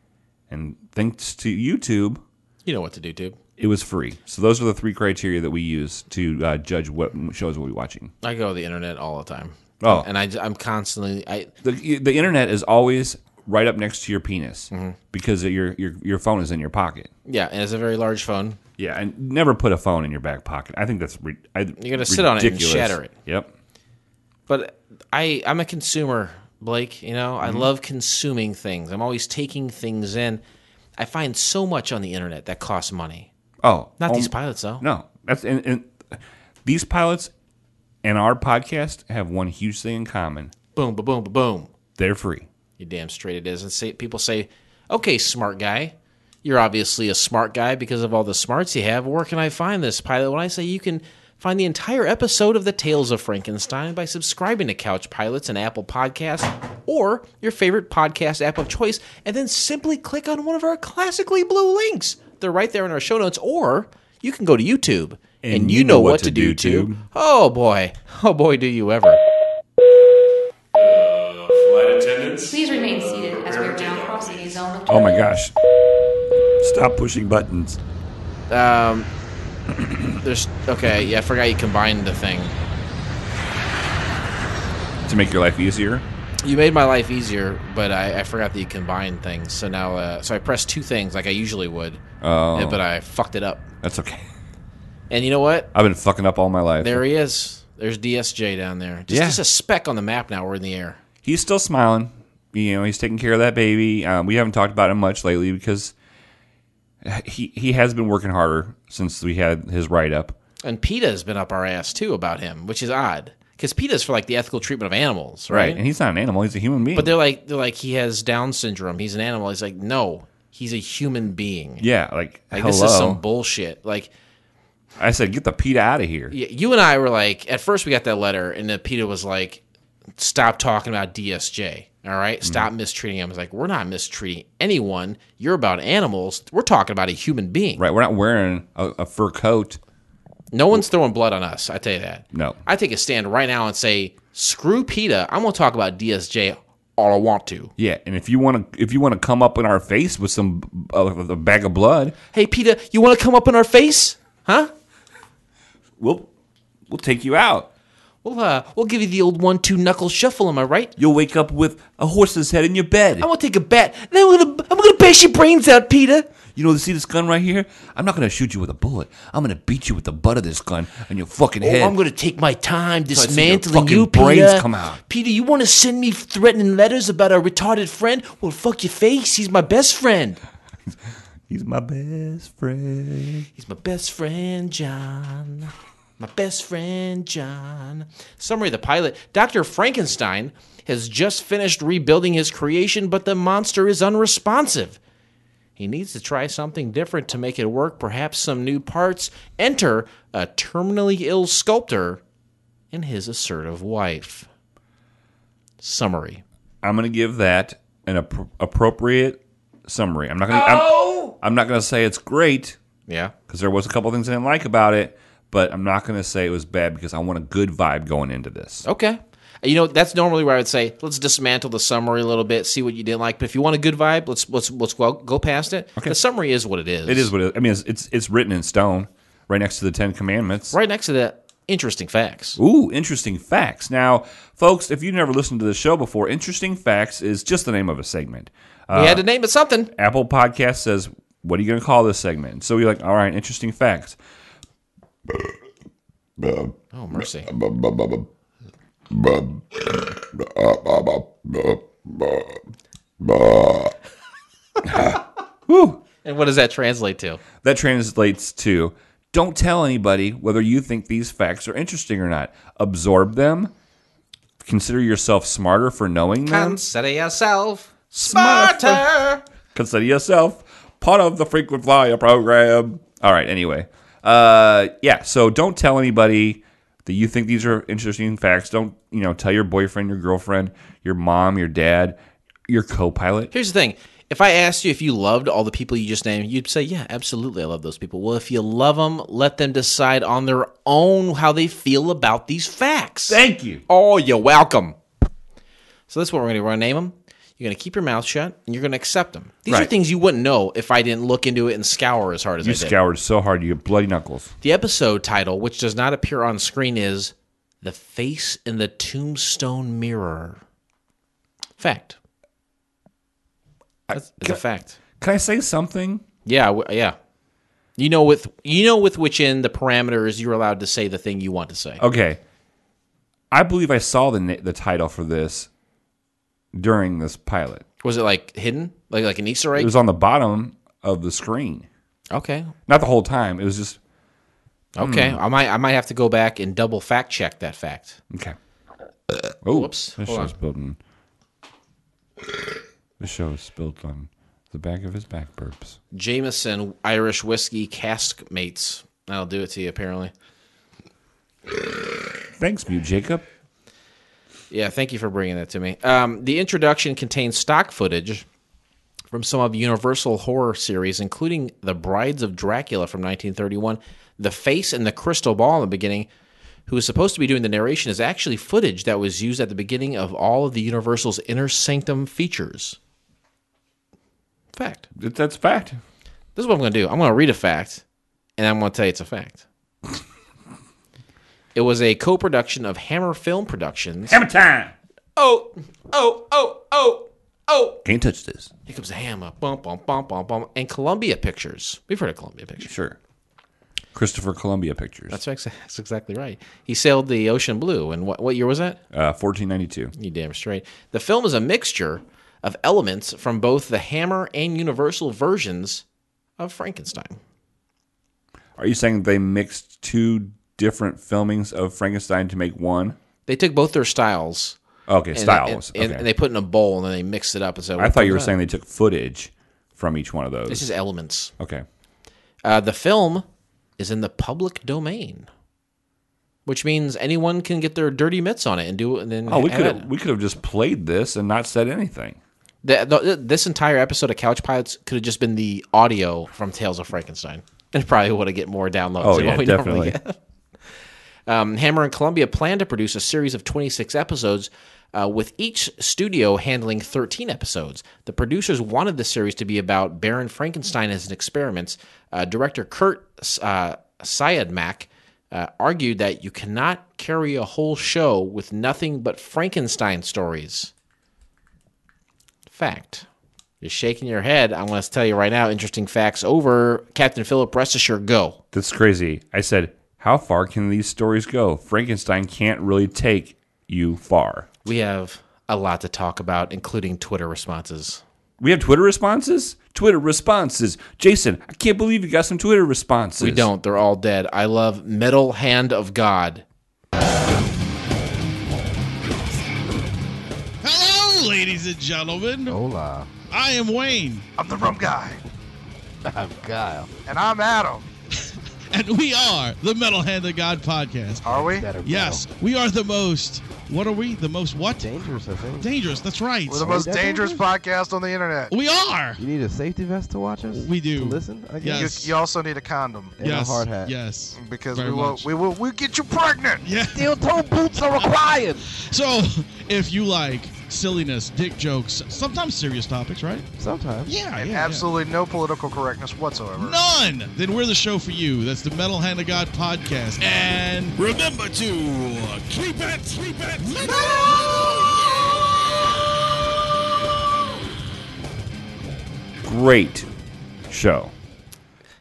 And thanks to YouTube, You know what to do, too. it was free. So those are the three criteria that we use to uh, judge what shows we'll be watching. I go to the internet all the time. Oh. and I, I'm constantly. I The the internet is always right up next to your penis Mm-hmm. because your your your phone is in your pocket. yeah, and it's a very large phone. Yeah, and never put a phone in your back pocket. I think that's re- I, You're gonna sit on it and shatter it. Yep. But I I'm a consumer, Blake. You know, I mm-hmm. love consuming things. I'm always taking things in. I find so much on the internet that costs money. Oh, Not oh, these pilots though. No, that's and, and these pilots and our podcast have one huge thing in common. Boom, ba boom, ba boom. They're free. You damn straight it is. And say people say, "Okay, smart guy, you're obviously a smart guy because of all the smarts you have. Where can I find this pilot?" When I say you can find the entire episode of the Tales of Frankenstein by subscribing to Couch Pilots and Apple Podcasts or your favorite podcast app of choice, and then simply click on one of our classically blue links. They're right there in our show notes, or you can go to YouTube. And, you, know, what, to do, tube. Oh boy. Oh boy, do you ever. Flight attendants. Please remain seated as we are now crossing a zone of Oh my gosh! Stop pushing buttons. Um, there's okay. Yeah, I forgot you combined the thing. To make your life easier. You made my life easier, but I, I forgot that you combined things. So now, uh, so I pressed two things like I usually would, Oh, but I fucked it up. that's okay. And you know what? I've been fucking up all my life. There he is. There's DSJ down there. Just, Yeah. just a speck on the map now. We're in the air. He's still smiling. You know, he's taking care of that baby. Um, we haven't talked about him much lately because he he has been working harder since we had his write up. And PETA's been up our ass too about him, which is odd because PETA's for like the ethical treatment of animals, right? And he's not an animal; he's a human being. But they're like, they're like, he has Down syndrome. He's an animal. He's like, no, he's a human being. yeah, like, Like hello. this is some bullshit. Like I said, get the PETA out of here. you and I were like, at first we got that letter, and then Peter was like, "Stop talking about DSJ. All right, stop mistreating him." It's like, "We're not mistreating anyone. You're about animals. We're talking about a human being. Right? We're not wearing a, a fur coat. No one's throwing blood on us. I tell you that. No. I take a stand right now and say, screw PETA. I'm gonna talk about DSJ all I want to. Yeah, and if you want to, if you want to come up in our face with some uh, a bag of blood, Hey, PETA, you want to come up in our face? Huh? we'll we'll take you out. We'll uh, we'll give you the old one-two knuckle shuffle. Am I right? You'll wake up with a horse's head in your bed. I'm gonna take a bat, and then I'm gonna I'm gonna bash your brains out, Peter. You know, see this gun right here? I'm not going to shoot you with a bullet. I'm to beat you with the butt of this gun on your fucking Oh, head. I'm gonna take my time I see your dismantling you, brains Peter. come out. Peter, you want to send me threatening letters about a retarded friend? Well, fuck your face. He's my best friend. He's my best friend. He's my best friend, John. My best friend, John. Summary of the pilot Dr. Frankenstein has just finished rebuilding his creation, but the monster is unresponsive. He needs to try something different to make it work, perhaps some new parts. Enter a terminally ill sculptor and his assertive wife. Summary. I'm going to give that an appro- appropriate summary. I'm not going to. I'm, oh! I'm not going to say it's great Yeah. because there was a couple things I didn't like about it, but I'm not going to say it was bad because I want a good vibe going into this. Okay. You know, that's normally where I would say, let's dismantle the summary a little bit, see what you didn't like. But if you want a good vibe, let's let's let's go, go past it. The summary is what it is. It is what it is. I mean, it's, it's it's written in stone, right next to the Ten Commandments. right next to the interesting facts. Ooh, interesting facts. Now, folks, if you've never listened to the show before, interesting facts is just the name of a segment. Uh, we had to name it something. Apple Podcast says, "What are you going to call this segment?" So you're like, "All right, interesting facts." Oh mercy. And what does that translate to? That translates to don't tell anybody whether you think these facts are interesting or not. Absorb them. Consider yourself smarter for knowing them. Consider yourself Smarter. smarter. Consider yourself part of the frequent flyer program. All right, anyway. Uh, yeah, so don't tell anybody that you think these are interesting facts. Don't, you know, tell your boyfriend, your girlfriend, your mom, your dad, your co-pilot. Here's the thing. If I asked you if you loved all the people you just named, you'd say, yeah, absolutely, I love those people. Well, if you love them, let them decide on their own how they feel about these facts. Thank you. Oh, you're welcome. So that's what we're going to. We're going to name them. You're going to keep your mouth shut and you're going to accept them. These are things you wouldn't know if I didn't look into it and scour as hard as You I did. scoured so hard you get bloody knuckles. The episode title, which does not appear on screen, is The Face in the Tombstone Mirror. Fact. That's, it's a fact. Can I say something? Yeah, w- yeah. You know with you know with which in the parameters you're allowed to say the thing you want to say. Okay. I believe I saw the the title for this during this pilot. Was it like hidden, like like an Easter egg? It was on the bottom of the screen. okay, Not the whole time. It was just okay. Hmm. I might I might have to go back and double fact check that fact. okay. Oh, Whoops. This Hold show's on. built on. This show is built on the back of his back burps. Jameson Irish whiskey cask mates. That'll do it to you apparently. Thanks, Mute Jacob. Yeah, thank you for bringing that to me. Um, the introduction contains stock footage from some of the Universal horror series, including The Brides of Dracula from 1931. The face and the crystal ball in the beginning, who is supposed to be doing the narration, is actually footage that was used at the beginning of all of the Universal's Inner Sanctum features. Fact. That- That's fact. This is what I'm going to do. I'm going to read a fact, and I'm going to tell you it's a fact. It was a co production of Hammer Film Productions. Hammer time. Oh, oh, oh, oh, oh. Can't touch this. Here comes the hammer. Bum, bum, bum, bum, bum. And Columbia Pictures. We've heard of Columbia Pictures. Sure. Christopher Columbia Pictures. That's, ex- that's exactly right. He sailed the ocean blue. And what, what year was that? uh, 1492. You damn straight. The film is a mixture of elements from both the Hammer and Universal versions of Frankenstein. Are you saying they mixed two different filmings of Frankenstein to make one? They took both their styles Okay, and, styles. and, and, okay. and they put in a bowl and then they mixed it up. And said, I thought you were saying they took footage from each one of those. this is elements. okay. Uh, the film is in the public domain, which means anyone can get their dirty mitts on it and do it. And then Oh, we could have we could have just played this and not said anything. The, the, this entire episode of Couch Pilots could have just been the audio from Tales of Frankenstein. It probably would have get more downloads. Oh yeah, definitely. Um, Hammer and Columbia plan to produce a series of 26 episodes, uh, with each studio handling 13 episodes. The producers wanted the series to be about Baron Frankenstein as an experiment. Uh, director Kurt uh, Siodmak uh, argued that you cannot carry a whole show with nothing but Frankenstein stories. Fact. You're shaking your head. I'm going to tell you right now. Interesting facts over. Captain Philip, rest assured, go. That's crazy. I said, how far can these stories go? Frankenstein can't really take you far. We have a lot to talk about, including Twitter responses. We have Twitter responses? Twitter responses. Jason, I can't believe you got some Twitter responses. We don't. They're all dead. I love Metal Hand of God. Hello, ladies and gentlemen. Hola. I am Wayne, I'm the rum guy. I'm Kyle. And I'm Adam. And we are the Metal Hand of God podcast. Are we? Yes, we are the most. What are we? The most what? Dangerous, I think. Dangerous. That's right. We're the most that dangerous dangerous? podcast on the internet. We are. You need a safety vest to watch us? We do. To listen, I Yes. You, you also need a condom And yes. a hard hat. Yes. because Very we will, much. we will we get you pregnant. Yeah. Steel toe boots are required. So, if you like silliness, dick jokes, sometimes serious topics, right? Sometimes. Yeah. And yeah, yeah. absolutely no political correctness whatsoever. None. Then we're the show for you. That's the Metal Hand of God podcast. And remember to keep it, keep it metal. Great show.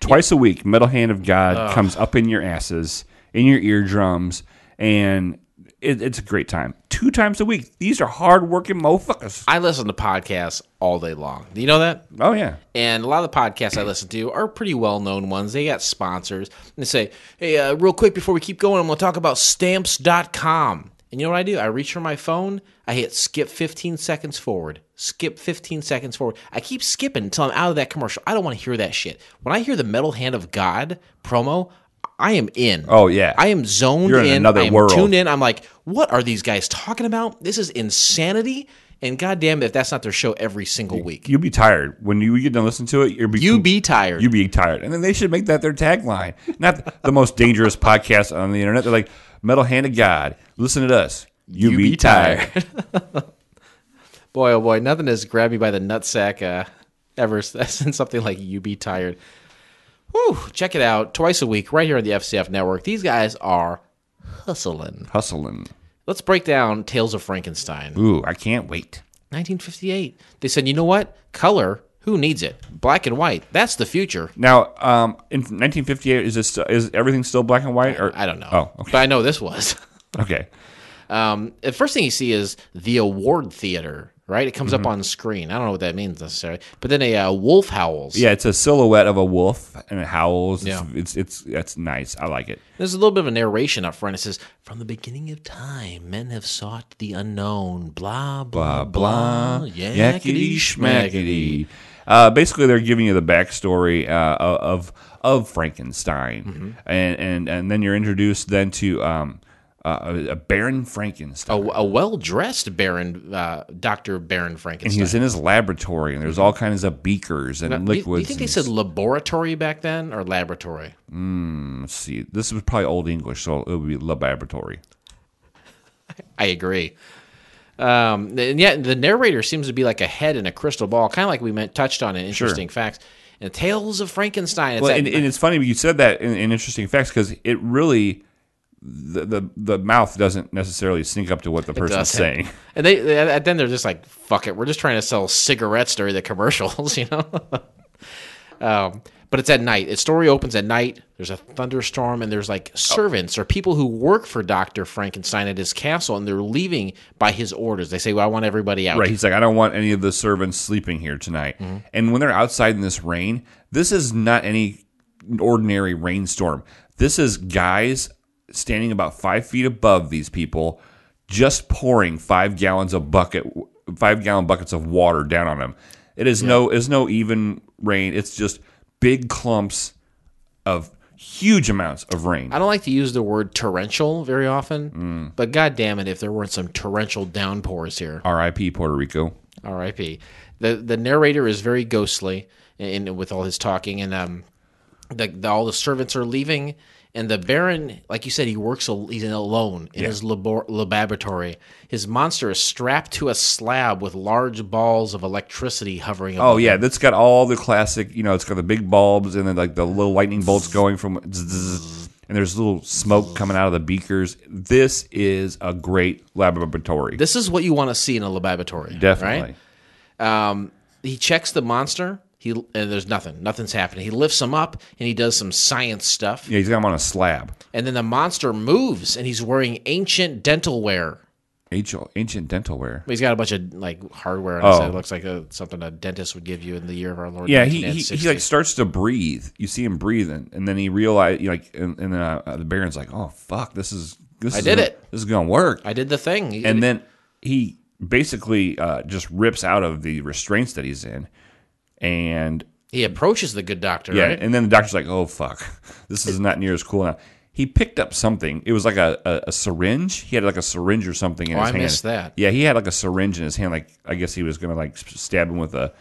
Twice a week, Metal Hand of God comes up in your asses, in your eardrums, and it, it's a great time. Two times a week. These are hard-working motherfuckers. I listen to podcasts all day long. Do you know that? Oh yeah. And a lot of the podcasts I listen to are pretty well known ones. They got sponsors. And they say, hey, uh, real quick before we keep going, I'm going to talk about stamps.com. And you know what I do? I reach for my phone, I hit skip 15 seconds forward, skip 15 seconds forward. I keep skipping until I'm out of that commercial. I don't want to hear that shit. When I hear the Metal Hand of God promo, I am in. Oh, yeah. I am zoned You're in in. another I am world. tuned in. I'm like, what are these guys talking about? This is insanity. And goddamn if that's not their show every single week. You'll be tired when you get to listen to it. You'll be You be tired. You be tired, and then they should make that their tagline. Not the most dangerous podcast on the internet. They're like Metal Hand of God. Listen to us. You, be, tired. Boy, oh boy, nothing has grabbed me by the nutsack uh, ever since something like "You Be Tired." Whew, check it out twice a week right here on the FCF network. These guys are hustling. Hustling. Let's break down Tales of Frankenstein. Ooh, I can't wait. 1958. They said, you know what? Color, who needs it? Black and white. That's the future. Now, um, in 1958, is this is everything still black and white? Or I don't know. Oh, okay. But I know this was. Okay. Um, the first thing you see is the award theater, right? It comes Mm-hmm. up on screen. I don't know what that means necessarily. But then a uh, wolf howls. Yeah, it's a silhouette of a wolf and it howls. It's, Yeah. it's it's that's nice. I like it. There's a little bit of a narration up front. It says, From the beginning of time, men have sought the unknown. Blah, blah, Blah blah. blah. Yakety schmackety. Uh, basically, they're giving you the backstory uh, of of Frankenstein, Mm-hmm. and and and then you're introduced then to um, uh, a, Baron Frankenstein. A, a well dressed Baron, uh, Dr. Baron and Frankenstein. he's in his laboratory, and there's all kinds of beakers and Now, do you- liquids. Do you think they said laboratory back then or laboratory? Let's see. This was probably Old English, so it would be laboratory. I agree. Um, and yet the narrator seems to be like a head in a crystal ball, kind of like we meant touched on in interesting facts. And Tales of Frankenstein. It's Well, that- and, and it's funny you said that in, in interesting facts because it really the, the the mouth doesn't necessarily sync up to what the person's saying. And they, they and then they're just like, "Fuck it, we're just trying to sell cigarettes during the commercials," you know. um, but it's at night. Its story opens at night. There's a thunderstorm, and there's like servants or people who work for Doctor Frankenstein at his castle, and they're leaving by his orders. They say, "Well, I want everybody out." Right? He's like, I don't want any of the servants sleeping here tonight. Mm-hmm. And when they're outside in this rain, this is not any ordinary rainstorm. This is guys standing about five feet above these people, just pouring five gallons of bucket, five gallon buckets of water down on them. It is no, is no even rain. It's just big clumps of huge amounts of rain. I don't like to use the word torrential very often, Mm. but god damn it, if there weren't some torrential downpours here. R.I.P. Puerto Rico. R.I.P. The the narrator is very ghostly with all his talking, and um, the, the all the servants are leaving, and the Baron, like you said, he works al- he's alone in his labor- laboratory. His monster is strapped to a slab with large balls of electricity hovering. Oh yeah, him. that's got all the classic. You know, it's got the big bulbs and then like the little lightning bolts going from, and there's little smoke coming out of the beakers. This is a great laboratory. This is what you want to see in a laboratory. Definitely. Right? Um, he checks the monster. He and there's nothing. Nothing's happening. He lifts him up and he does some science stuff. Yeah, he's got him on a slab. And then the monster moves and he's wearing ancient dental wear. Ancient, ancient dental wear. He's got a bunch of like hardware on his Oh. head. It looks like a, something a dentist would give you in the year of our Lord. Yeah, he, he, he like starts to breathe. You see him breathing, and then he realizes, you know, like, and, and then uh, the Baron's like, "Oh fuck, this is this I is did gonna- it. This is gonna work." I did the thing. He- and then he basically uh, just rips out of the restraints that he's in, and he approaches the good doctor. Yeah, right? and then the doctor's like, "Oh fuck, this is not near as cool now." He picked up something. It was like a, a, a syringe. He had like a syringe or something in Oh, his I hand. missed that. Yeah, he had like a syringe in his hand. Like I guess he was gonna like stab him with a,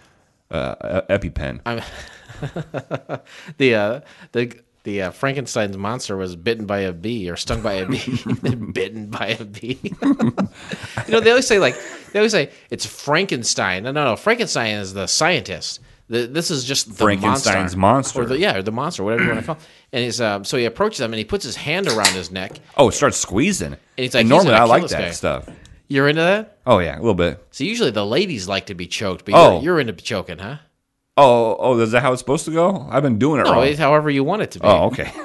uh, a EpiPen. the uh, the the uh, Frankenstein's monster was bitten by a bee or stung by a bee, bitten by a bee. you know, they always say like they always say it's Frankenstein. No, no, no. Frankenstein is the scientist. The, this is just the Frankenstein's monster. or the yeah, or the monster, whatever you want to call. it. And he's um, so he approaches him and he puts his hand around his neck. oh, it starts squeezing. And he's like, he's normally gonna I like that guy. stuff. You're into that? Oh yeah, a little bit. So usually the ladies like to be choked, but Oh. you're, you're into choking, huh? Oh, oh, is that how it's supposed to go? I've been doing it No, wrong. it's however you want it to be. oh, okay.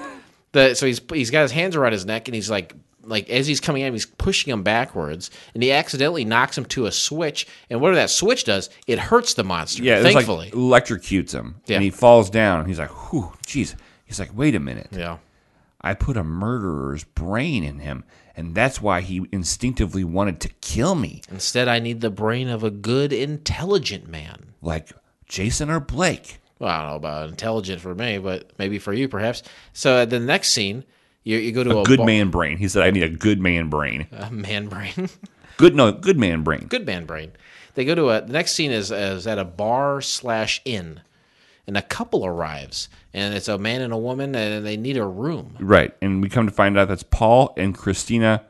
The, so he's he's got his hands around his neck and he's like like as he's coming at him, he's pushing him backwards and he accidentally knocks him to a switch. And whatever that switch does, it hurts the monster. Yeah, it's thankfully. like electrocutes him, Yeah. and he falls down. And He's like, "Whew, jeez." He's like, "Wait a minute." yeah. I put a murderer's brain in him, and that's why he instinctively wanted to kill me, Instead, I need the brain of a good, intelligent man. like Jason or Blake. Well, I don't know about intelligent for me, but maybe for you, perhaps. So at the next scene, you, you go to a, A good bar- man brain. He said, "I need a good man brain." a man brain. Good, no, good man brain. good man brain. They go to a. The next scene is, is at a bar slash inn, and a couple arrives, and it's a man and a woman, and they need a room. Right, and we come to find out that's Paul and Christina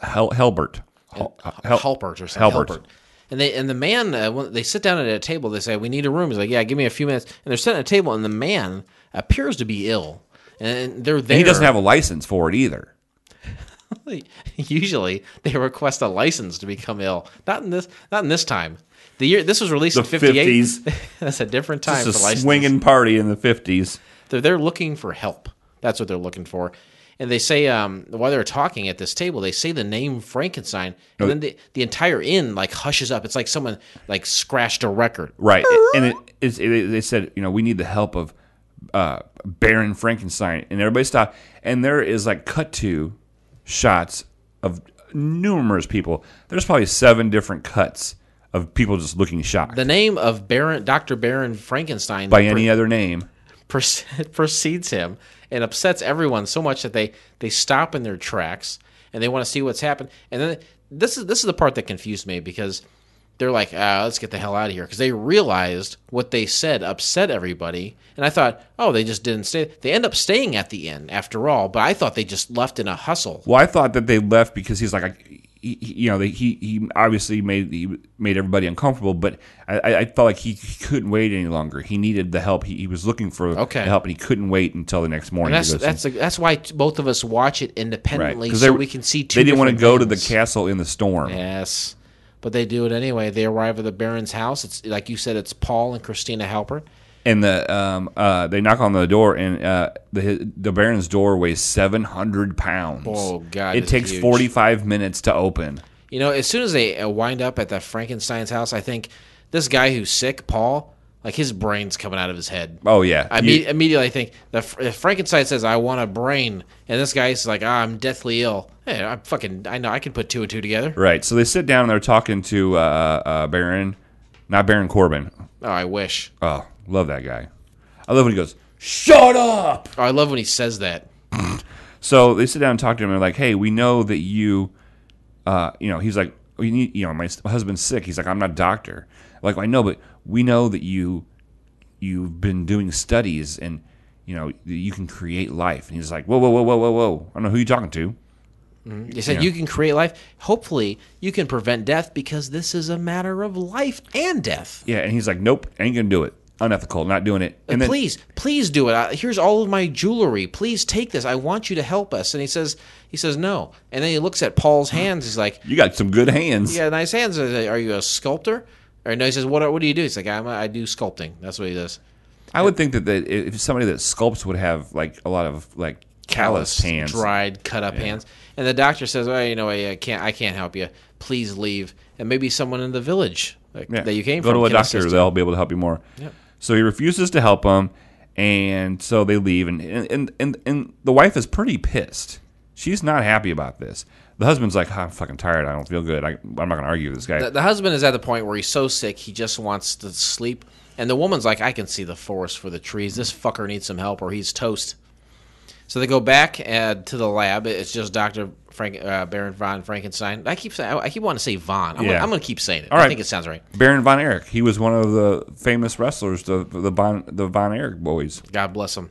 Hel- Helbert. Hel- Hel- Halpert or something. Halpert. Halpert. And they and the man uh, when they sit down at a table. They say, "We need a room." He's like, "Yeah, give me a few minutes." And they're sitting at a table, and the man appears to be ill, and they're there. And he doesn't have a license for it either. Usually, they request a license to become ill. Not in this. Not in this time. The year this was released The in '58. 50s. That's a different time for a swinging party in the 50s. They're, they're looking for help. That's what they're looking for. And they say, um, while they're talking at this table, they say the name Frankenstein, and then the, the entire inn like hushes up. It's like someone like scratched a record. Right. and it, it's, it, they said, you know, we need the help of uh, Baron Frankenstein. And everybody stopped. And there is like cut to shots of numerous people. There's probably seven different cuts of people just looking shocked The name of Baron, Dr. Baron Frankenstein by any other name. precedes him and upsets everyone so much that they, they stop in their tracks and they want to see what's happened. And then this is this is the part that confused me because they're like, ah, let's get the hell out of here because they realized what they said upset everybody. And I thought, oh, they just didn't stay. They end up staying at the inn after all, but I thought they just left in a hustle. Well, I thought that they left because he's like, I, he, you know, they, he he obviously made he made everybody uncomfortable, but I, I- felt like he, he couldn't wait any longer. He needed the help. He, he was looking for Okay. help, and he couldn't wait until the next morning. And that's go see- that's that's why both of us watch it independently because so we can see two. They didn't want to go to the castle in the storm. Yes. But they do it anyway. They arrive at the Baron's house. It's like you said, it's Paul and Christina Halpert. And the um uh they knock on the door, and uh the the Baron's door weighs seven hundred pounds. Oh, God, It takes forty five minutes to open. You know, as soon as they uh, wind up at the Frankenstein's house, I think this guy who's sick, Paul, like his brain's coming out of his head. Oh yeah, I You- imme- immediately I think the if Frankenstein says, "I want a brain," and this guy's like, ah, "I'm deathly ill." Hey, I'm fucking. I know. I can put two and two together. right. So they sit down and they're talking to uh, uh Baron, not Baron Corbin. Oh, I wish. Oh, love that guy. I love when he goes, "Shut up." Oh, I love when he says that. So they sit down and talk to him. and They're like, "Hey, we know that you, uh, you know." He's like, "We need, you know, my, my husband's sick." He's like, "I'm not a doctor." Like, I know, but we know that you, you've been doing studies and you know you can create life. And he's like, "Whoa, whoa, whoa, whoa, whoa, whoa! I don't know who you're talking to." Mm-hmm. They said you can create life. Hopefully, you can prevent death because this is a matter of life and death. Yeah, and he's like, "Nope, ain't gonna do it. Unethical, not doing it." Uh, and then, please, please do it. I, here's all of my jewelry. Please take this. I want you to help us. And he says, he says no. And then he looks at Paul's hands. He's like, you got some good hands. Yeah, nice hands. Are you a sculptor?" Or no, he says, "What? What do you do?" He's like, I'm "I do sculpting." That's what he does. I would think that, that if somebody that sculpts would have like a lot of like calloused hands. dried, cut up hands. And the doctor says, "Oh, you know, I, I can't, I can't help you. Please leave." And maybe someone in the village like, Yeah. that you came Go from to a doctor; they'll be able to help you more. So he refuses to help him, and so they leave. And and and and the wife is pretty pissed. She's not happy about this. The husband's like, "I'm fucking tired. I don't feel good. I, I'm not going to argue with this guy." The, the husband is at the point where he's so sick he just wants to sleep, and the woman's like, "I can see the forest for the trees. This fucker needs some help, or he's toast." So they go back uh, to the lab. It's just Doctor Frank uh, Baron von Frankenstein. I keep saying, I keep wanting to say von. I'm, Yeah. gonna, I'm gonna keep saying it. All I right. think it sounds right. Baron von Erich. He was one of the famous wrestlers, the the von the von Erich boys. God bless him.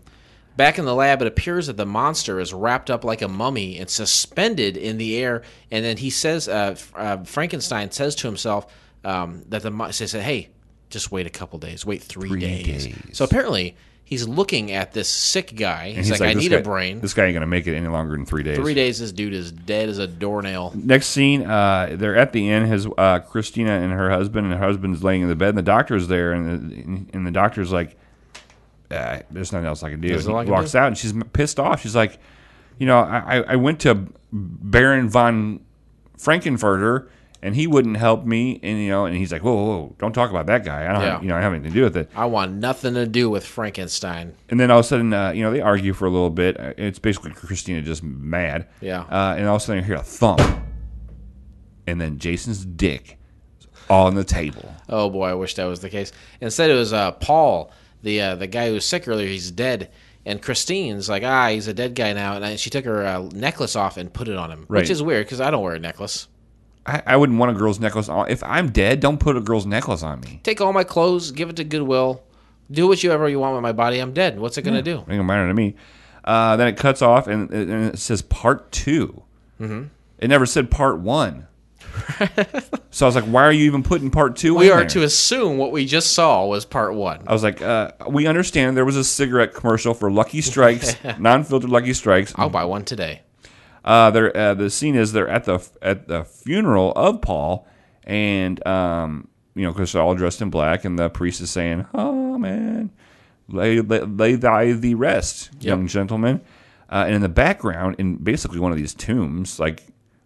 Back in the lab, it appears that the monster is wrapped up like a mummy and suspended in the air. And then he says, uh, uh, Frankenstein says to himself um, that the monster says, "Hey, just wait a couple days. Wait three, Three days. days. So apparently, he's looking at this sick guy. And He's, like, "I need guy- a brain. This guy ain't going to make it any longer than three days. Three days, this dude is dead as a doornail." Next scene, uh, they're at the inn. His uh, Christina and her husband, and her husband's laying in the bed. And the doctor's there, and the, and the doctor's like, uh, "There's nothing else I can do." There's He walks do. out, and she's pissed off. She's like, "You know, I, I- I went to Baron von Frankenfurter, and he wouldn't help me." And you know, and he's like, "Whoa, whoa, whoa don't talk about that guy. I don't, Yeah. have, you know, I have anything to do with it." I want nothing to do with Frankenstein. And then all of a sudden, uh, you know, they argue for a little bit. Uh, It's basically Christina just mad. Yeah. Uh, and all of a sudden, you hear a thump, and then Jason's dick on the table. Oh boy, I wish that was the case. Instead, it was uh, Paul, the uh, the guy who was sick earlier. He's dead, and Christine's like, ah, he's a dead guy now. And I, she took her uh, necklace off and put it on him, Right. which is weird because I don't wear a necklace. I, I wouldn't want a girl's necklace on. If I'm dead, don't put a girl's necklace on me. Take all my clothes, give it to Goodwill, do whatever you want with my body. I'm dead. What's it gonna do? It don't matter to me. Uh, then it cuts off, and, and it says part 2 Mm-hmm. It never said part one. So I was like, why are you even putting part two? We are there? to assume what we just saw was part one. I was like, uh, we understand there was a cigarette commercial for Lucky Strikes, non-filtered Lucky Strikes. I'll buy one today. Uh, they're, uh, the scene is they're at the at the funeral of Paul, and um, you know, because they're all dressed in black, and the priest is saying, "Oh man, lay lay, lay thy thee rest, young gentleman." Uh, and in the background, in basically one of these tombs, like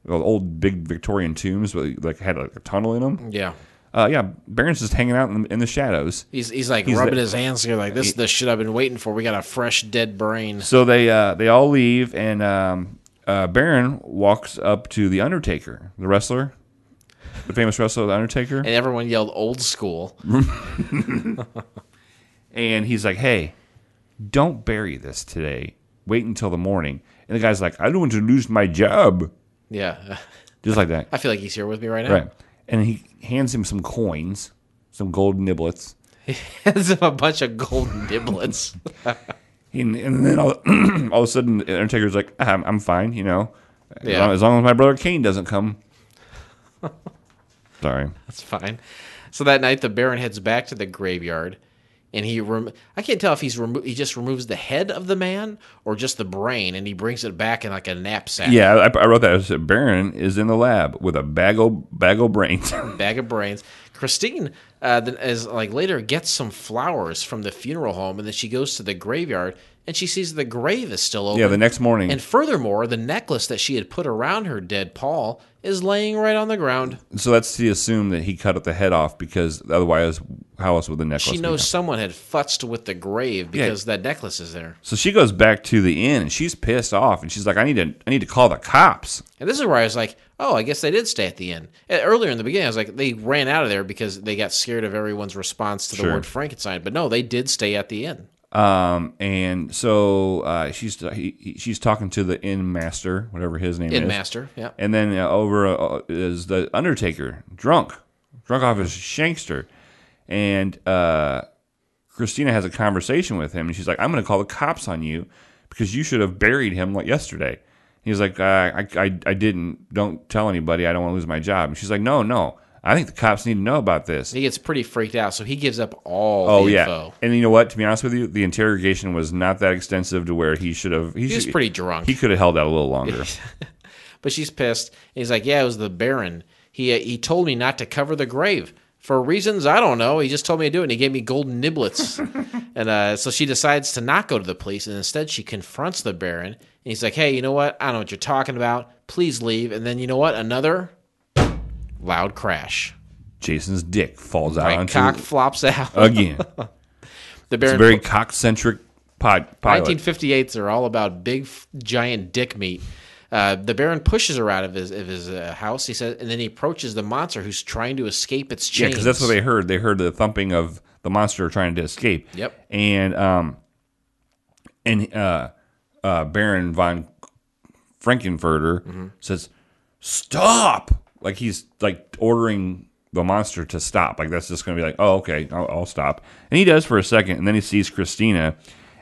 old big Victorian tombs, but like had like a tunnel in them. Yeah. Uh, yeah, Baron's just hanging out in the, in the shadows. He's, he's like He's rubbing the- his hands together like this is the shit I've been waiting for. We got a fresh dead brain. So they uh, they all leave, and um, uh, Baron walks up to the Undertaker, the wrestler, the famous wrestler, the Undertaker, And everyone yelled old school. and he's like, "Hey, don't bury this today. Wait until the morning." And the guy's like, "I don't want to lose my job," Yeah. just like that, I feel like he's here with me right now. right? And he hands him some coins, some gold niblets, He Hands him a bunch of gold niblets. and, and then all, all of a sudden, the Undertaker's like, ah, "I'm, I'm fine, you know, as, Yeah. long, as long as my brother Kane doesn't come." Sorry. That's fine. So that night, the Baron heads back to the graveyard, and he rem- I can't tell if he's remo- he just removes the head of the man or just the brain, and he brings it back in like a knapsack. Yeah, I, I wrote that. I said, Baron is in the lab with a bag of bag of brains. bag of brains. Christine, uh, then is like later gets some flowers from the funeral home, and then she goes to the graveyard and she sees the grave is still open. yeah, the next morning. And furthermore, the necklace that she had put around her dead Paul is laying right on the ground. so that's to assume that he cut the head off because otherwise, how else would the necklace? She knows someone had futzed with the grave because that necklace is there. So she goes back to the inn and she's pissed off and she's like, "I need to, I need to call the cops." And this is where I was like, oh, I guess they did stay at the inn. Uh, Earlier in the beginning, I was like, they ran out of there because they got scared of everyone's response to the Sure. word Frankenstein. But no, they did stay at the inn. Um, and so uh, she's he, he- she's talking to the inn master, whatever his name Inn is. master, yeah. And then uh, over uh, is the Undertaker, drunk, drunk off his shankster, and uh, Christina has a conversation with him, and she's like, "I'm going to call the cops on you because you should have buried him like yesterday." He's like, uh, I, I, I didn't. Don't tell anybody. I don't want to lose my job." And she's like, "No, no. I think the cops need to know about this." He gets pretty freaked out, so he gives up all Oh the yeah, info. and you know what? To be honest with you, the interrogation was not that extensive to where he should have. He, He was should- pretty drunk. He could have held out a little longer. But she's pissed. He's like, "Yeah, it was the Baron. He uh, he told me not to cover the grave for reasons I don't know. He just told me to do it, and he gave me golden niblets." and uh, so she decides to not go to the police, and instead she confronts the Baron. And he's like, "Hey, you know what? I don't know what you're talking about. Please leave." And then you know what? Another loud crash. Jason's dick falls out Right, onto cock flops out. again. the It's Baron a very cock centric pod, pilot. 1958s are all about big, f- giant dick meat. Uh, the Baron pushes her out of his of his uh, house. He says, and then he approaches the monster who's trying to escape its Yeah, because that's what they heard. They heard the thumping of the monster trying to escape. Yep. And um, and uh, uh, Baron von Frankenfurter Mm-hmm. says, "Stop!" Like he's like ordering the monster to stop. Like that's just going to be like, "Oh, okay, I'll, I'll stop." And he does for a second, and then he sees Christina,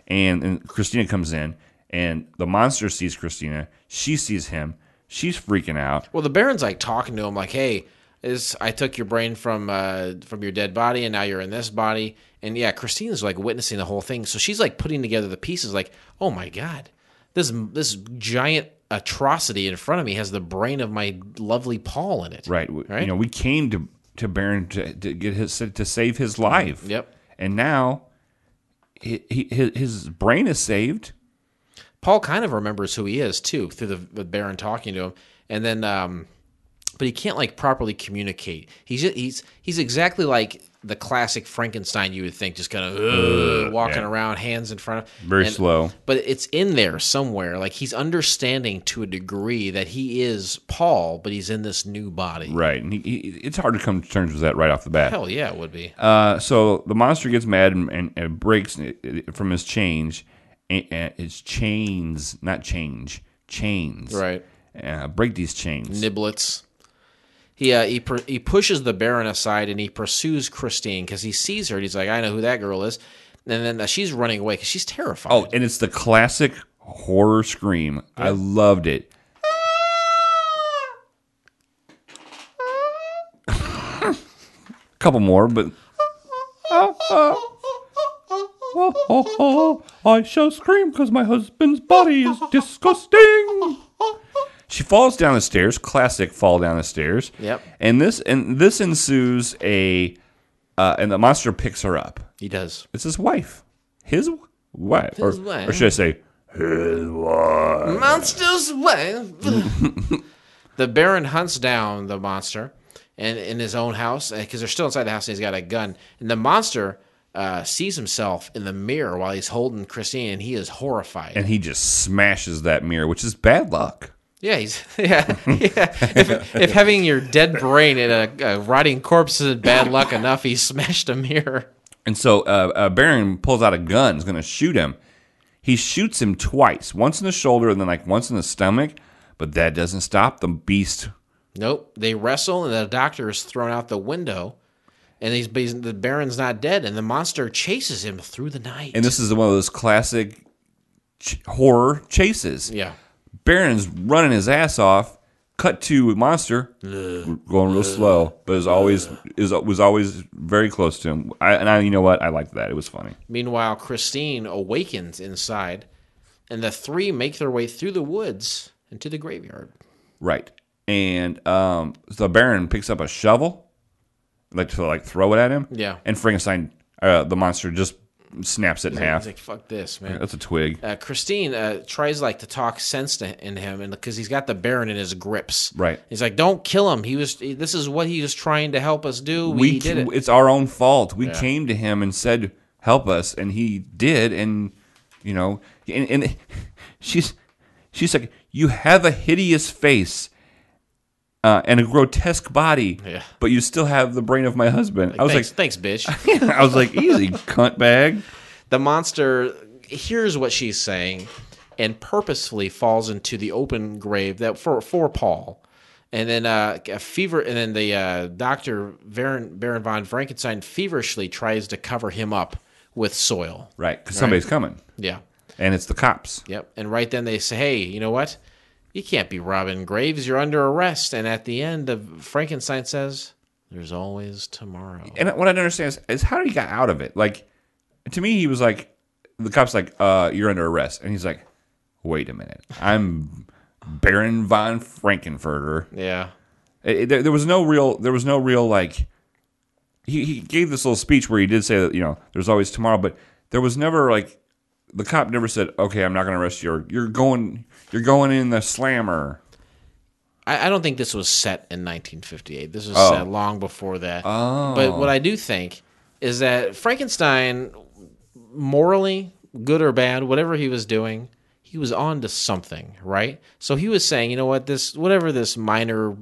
and, and Christina comes in, and the monster sees Christina. She sees him. She's freaking out. Well, the Baron's like talking to him, like, "Hey, is I took your brain from uh, from your dead body, and now you're in this body." And yeah, Christina's like witnessing the whole thing, so she's like putting together the pieces, like, "Oh my god, this this giant atrocity in front of me has the brain of my lovely Paul in it." Right. Right. You know, we came to to Baron to, to get his to save his life. Yep. And now, he, he, his his brain is saved. Paul kind of remembers who he is too through the, the Baron talking to him, and then, um, but he can't like properly communicate. He's he's he's exactly like the classic Frankenstein you would think, just kind of walking yeah. around, hands in front of, Very slow. But it's in there somewhere. Like he's understanding to a degree that he is Paul, but he's in this new body. Right. And he, he, it's hard to come to terms with that right off the bat. Hell yeah, it would be. Uh, so the monster gets mad and, and, and breaks it- from his change. and- and His chains, not change, chains. Right. Uh, break these chains. Niblets. He uh, he per- he pushes the Baron aside and he pursues Christine because he sees her and he's like, I know who that girl is. And then uh, she's running away because she's terrified. Oh, and it's the classic horror scream. I loved it. A couple more, but. I shall scream because my husband's body is disgusting. She falls down the stairs. Classic fall down the stairs. Yep. And this and this ensues a, uh, and the monster picks her up. He does. It's his wife, his wife, or, His wife. or should I say, his wife? Monster's wife. the Baron hunts down the monster and in his own house because they're still inside the house and he's got a gun. And the monster uh, sees himself in the mirror while he's holding Christine and he is horrified. And he just smashes that mirror, which is bad luck. Yeah, he's yeah, yeah. If, if having your dead brain in a, a rotting corpse is bad luck enough, he smashed a mirror. And so uh, uh, Baron pulls out a gun, is going to shoot him. He shoots him twice, once in the shoulder and then like once in the stomach. But that doesn't stop the beast. Nope. They wrestle, and the doctor is thrown out the window, and he's, the Baron's not dead, and the monster chases him through the night. And this is one of those classic ch- horror chases. yeah, Baron's running his ass off. Cut to monster going real slow, but is always is was always very close to him. I, and I, you know what, I liked that. It was funny. Meanwhile, Christine awakens inside, and the three make their way through the woods into the graveyard. Right. And um, the Baron picks up a shovel, like to like throw it at him. Yeah. And Frankenstein, uh, the monster, just snaps it in half. He's like, "Fuck this, man." That's a twig. Uh, Christine uh, tries like to talk sense to in him, and because he's got the Baron in his grips, Right. He's like, "Don't kill him. He was. This is what he was trying to help us do. We, we did it." It's our own fault. We Yeah. came to him and said, "Help us," and he did. And you know, and, and she's she's like, "You have a hideous face." Uh, and a grotesque body, Yeah. but you still have the brain of my husband. I was thanks, like, thanks, bitch. I was like, easy, cunt bag. the monster hears what she's saying and purposefully falls into the open grave that for for Paul. And then uh, a fever, and then the uh, doctor Baron, Baron von Frankenstein feverishly tries to cover him up with soil. Right, because somebody's coming, Yeah, and it's the cops. yep. And right then they say, "Hey, you know what? You can't be robbing graves. You're under arrest." And at the end, of Frankenstein says, "There's always tomorrow." And what I don't understand is, is how he got out of it. Like, to me, he was like, the cop's like, uh, you're under arrest. And he's like, wait a minute. I'm Baron von Frankenfurter. Yeah, It- it- there, there was no real, there was no real, like, he, he gave this little speech where he did say that, you know, there's always tomorrow, but there was never, like, the cop never said, okay, I'm not going to arrest you. Or, you're going, you're going in the slammer. I, I don't think this was set in 1958. This was Oh. set long before that. But what I do think is that Frankenstein, morally, good or bad, whatever he was doing, he was on to something, right? So he was saying, you know what, this whatever this minor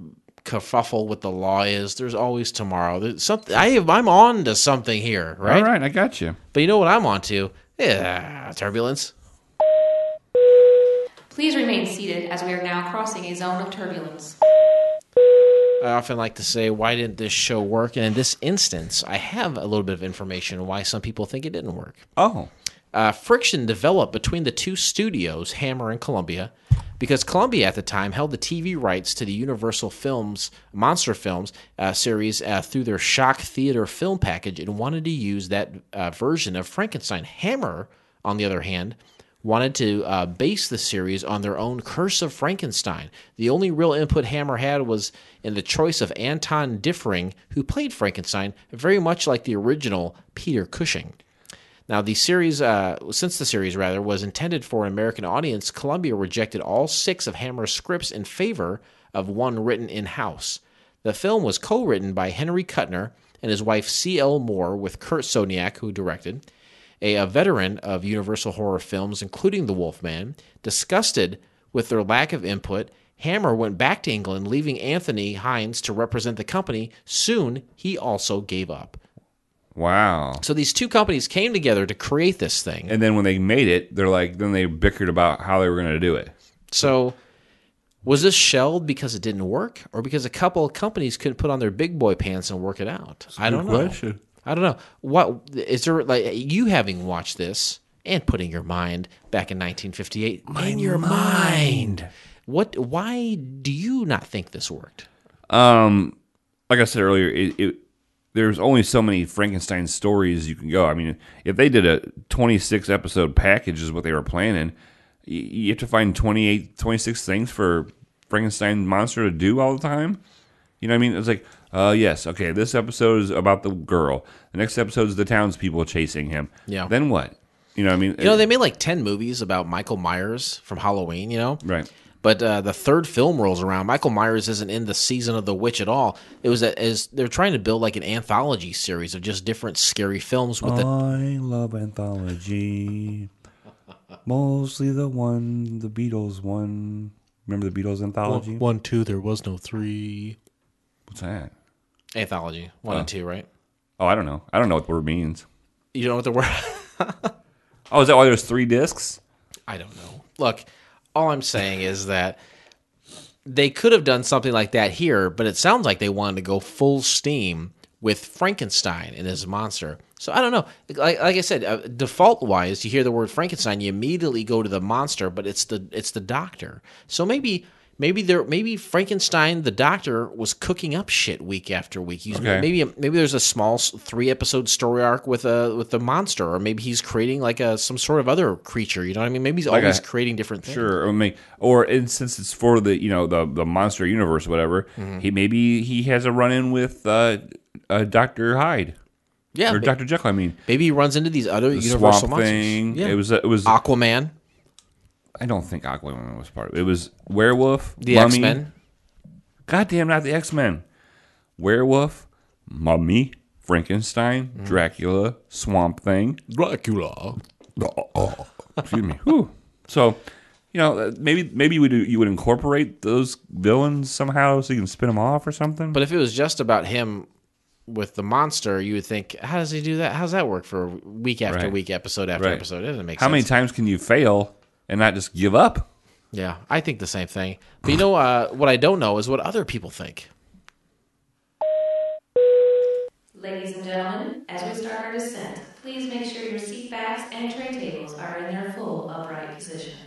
kerfuffle with the law is, there's always tomorrow. There's something I have, I'm on to something here, right? All right, I got you. But you know what I'm on to? Yeah, turbulence. Please remain seated as we are now crossing a zone of turbulence. I often like to say, why didn't this show work? And in this instance, I have a little bit of information why some people think it didn't work. Oh, Uh, friction developed between the two studios, Hammer and Columbia, because Columbia at the time held the TV rights to the Universal Films Monster Films uh, series uh, through their Shock Theater film package and wanted to use that uh, version of Frankenstein. Hammer, on the other hand, wanted to uh, base the series on their own Curse of Frankenstein. The only real input Hammer had was in the choice of Anton Diffring, who played Frankenstein, very much like the original Peter Cushing. Now, the series, uh, since the series rather was intended for an American audience, Columbia rejected all six of Hammer's scripts in favor of one written in house. The film was co written by Henry Kuttner and his wife C.L. Moore, with Kurt Siodmak, who directed. A, a veteran of Universal horror films, including The Wolfman, disgusted with their lack of input, Hammer went back to England, leaving Anthony Hinds to represent the company. Soon, he also gave up. wow. So these two companies came together to create this thing. And then when they made it, they're like, then they bickered about how they were going to do it. So was this shelved because it didn't work, or because a couple of companies couldn't put on their big boy pants and work it out? I don't know. question. I don't know. What is there like you having watched this and putting your mind back in 1958 in your mind? What? Why do you not think this worked? Um, like I said earlier, it, it there's only so many Frankenstein stories you can go. I mean, if they did a 26 episode package, is what they were planning, you have to find 28, 26 things for Frankenstein monster to do all the time. You know what I mean? It's like, uh, yes, okay, this episode is about the girl. The next episode is the townspeople chasing him. Yeah. Then what? You know what I mean? You know, they made like 10 movies about Michael Myers from Halloween, you know? right. But uh, the third film rolls around. Michael Myers isn't in the season of the witch at all. It was a, as they're trying to build like an anthology series of just different scary films with the I love anthology. Mostly the one, the Beatles one. Remember the Beatles anthology? one, two. There was no three. What's that? Anthology one and two, right? Oh, I don't know. I don't know what the word means. You know what the word? Oh, is that why there's three discs? I don't know. Look, all I'm saying is that they could have done something like that here, but it sounds like they wanted to go full steam with Frankenstein and his monster. So I don't know. Like, like I said, uh, default wise, you hear the word Frankenstein, you immediately go to the monster, but it's the it's the doctor. So maybe maybe there maybe Frankenstein the doctor was cooking up shit week after week. He's Okay. maybe maybe there's a small three episode story arc with a with the monster, or maybe he's creating like a some sort of other creature. You know what I mean? Maybe he's Like always a- creating different things. Sure. I mean, or and since it's for the you know the the monster universe, whatever. Mm-hmm. He maybe he has a run in with uh, uh, Doctor Hyde Yeah, or Doctor Jekyll. I mean, maybe he runs into these other the universal Swamp monsters. Thing. Yeah, It was it was. Aquaman, I don't think Aquaman was part of it. It was Werewolf, the Mummy. X Men. Goddamn, not the X Men. Werewolf, Mummy, Frankenstein, Mm-hmm. Dracula, Swamp Thing. Dracula. Excuse me. Whew. So, you know, uh, maybe maybe you would you would incorporate those villains somehow so you can spin them off or something. But if it was just about him with the monster, you would think, how does he do that? How does that work for week after Right. week, episode after Right. episode? It doesn't make How sense. How many times can you fail and not just give up? Yeah, I think the same thing. But you know, uh, what I don't know is what other people think. Ladies and gentlemen, as we start our descent, please make sure your seat backs and tray tables are in their full upright position.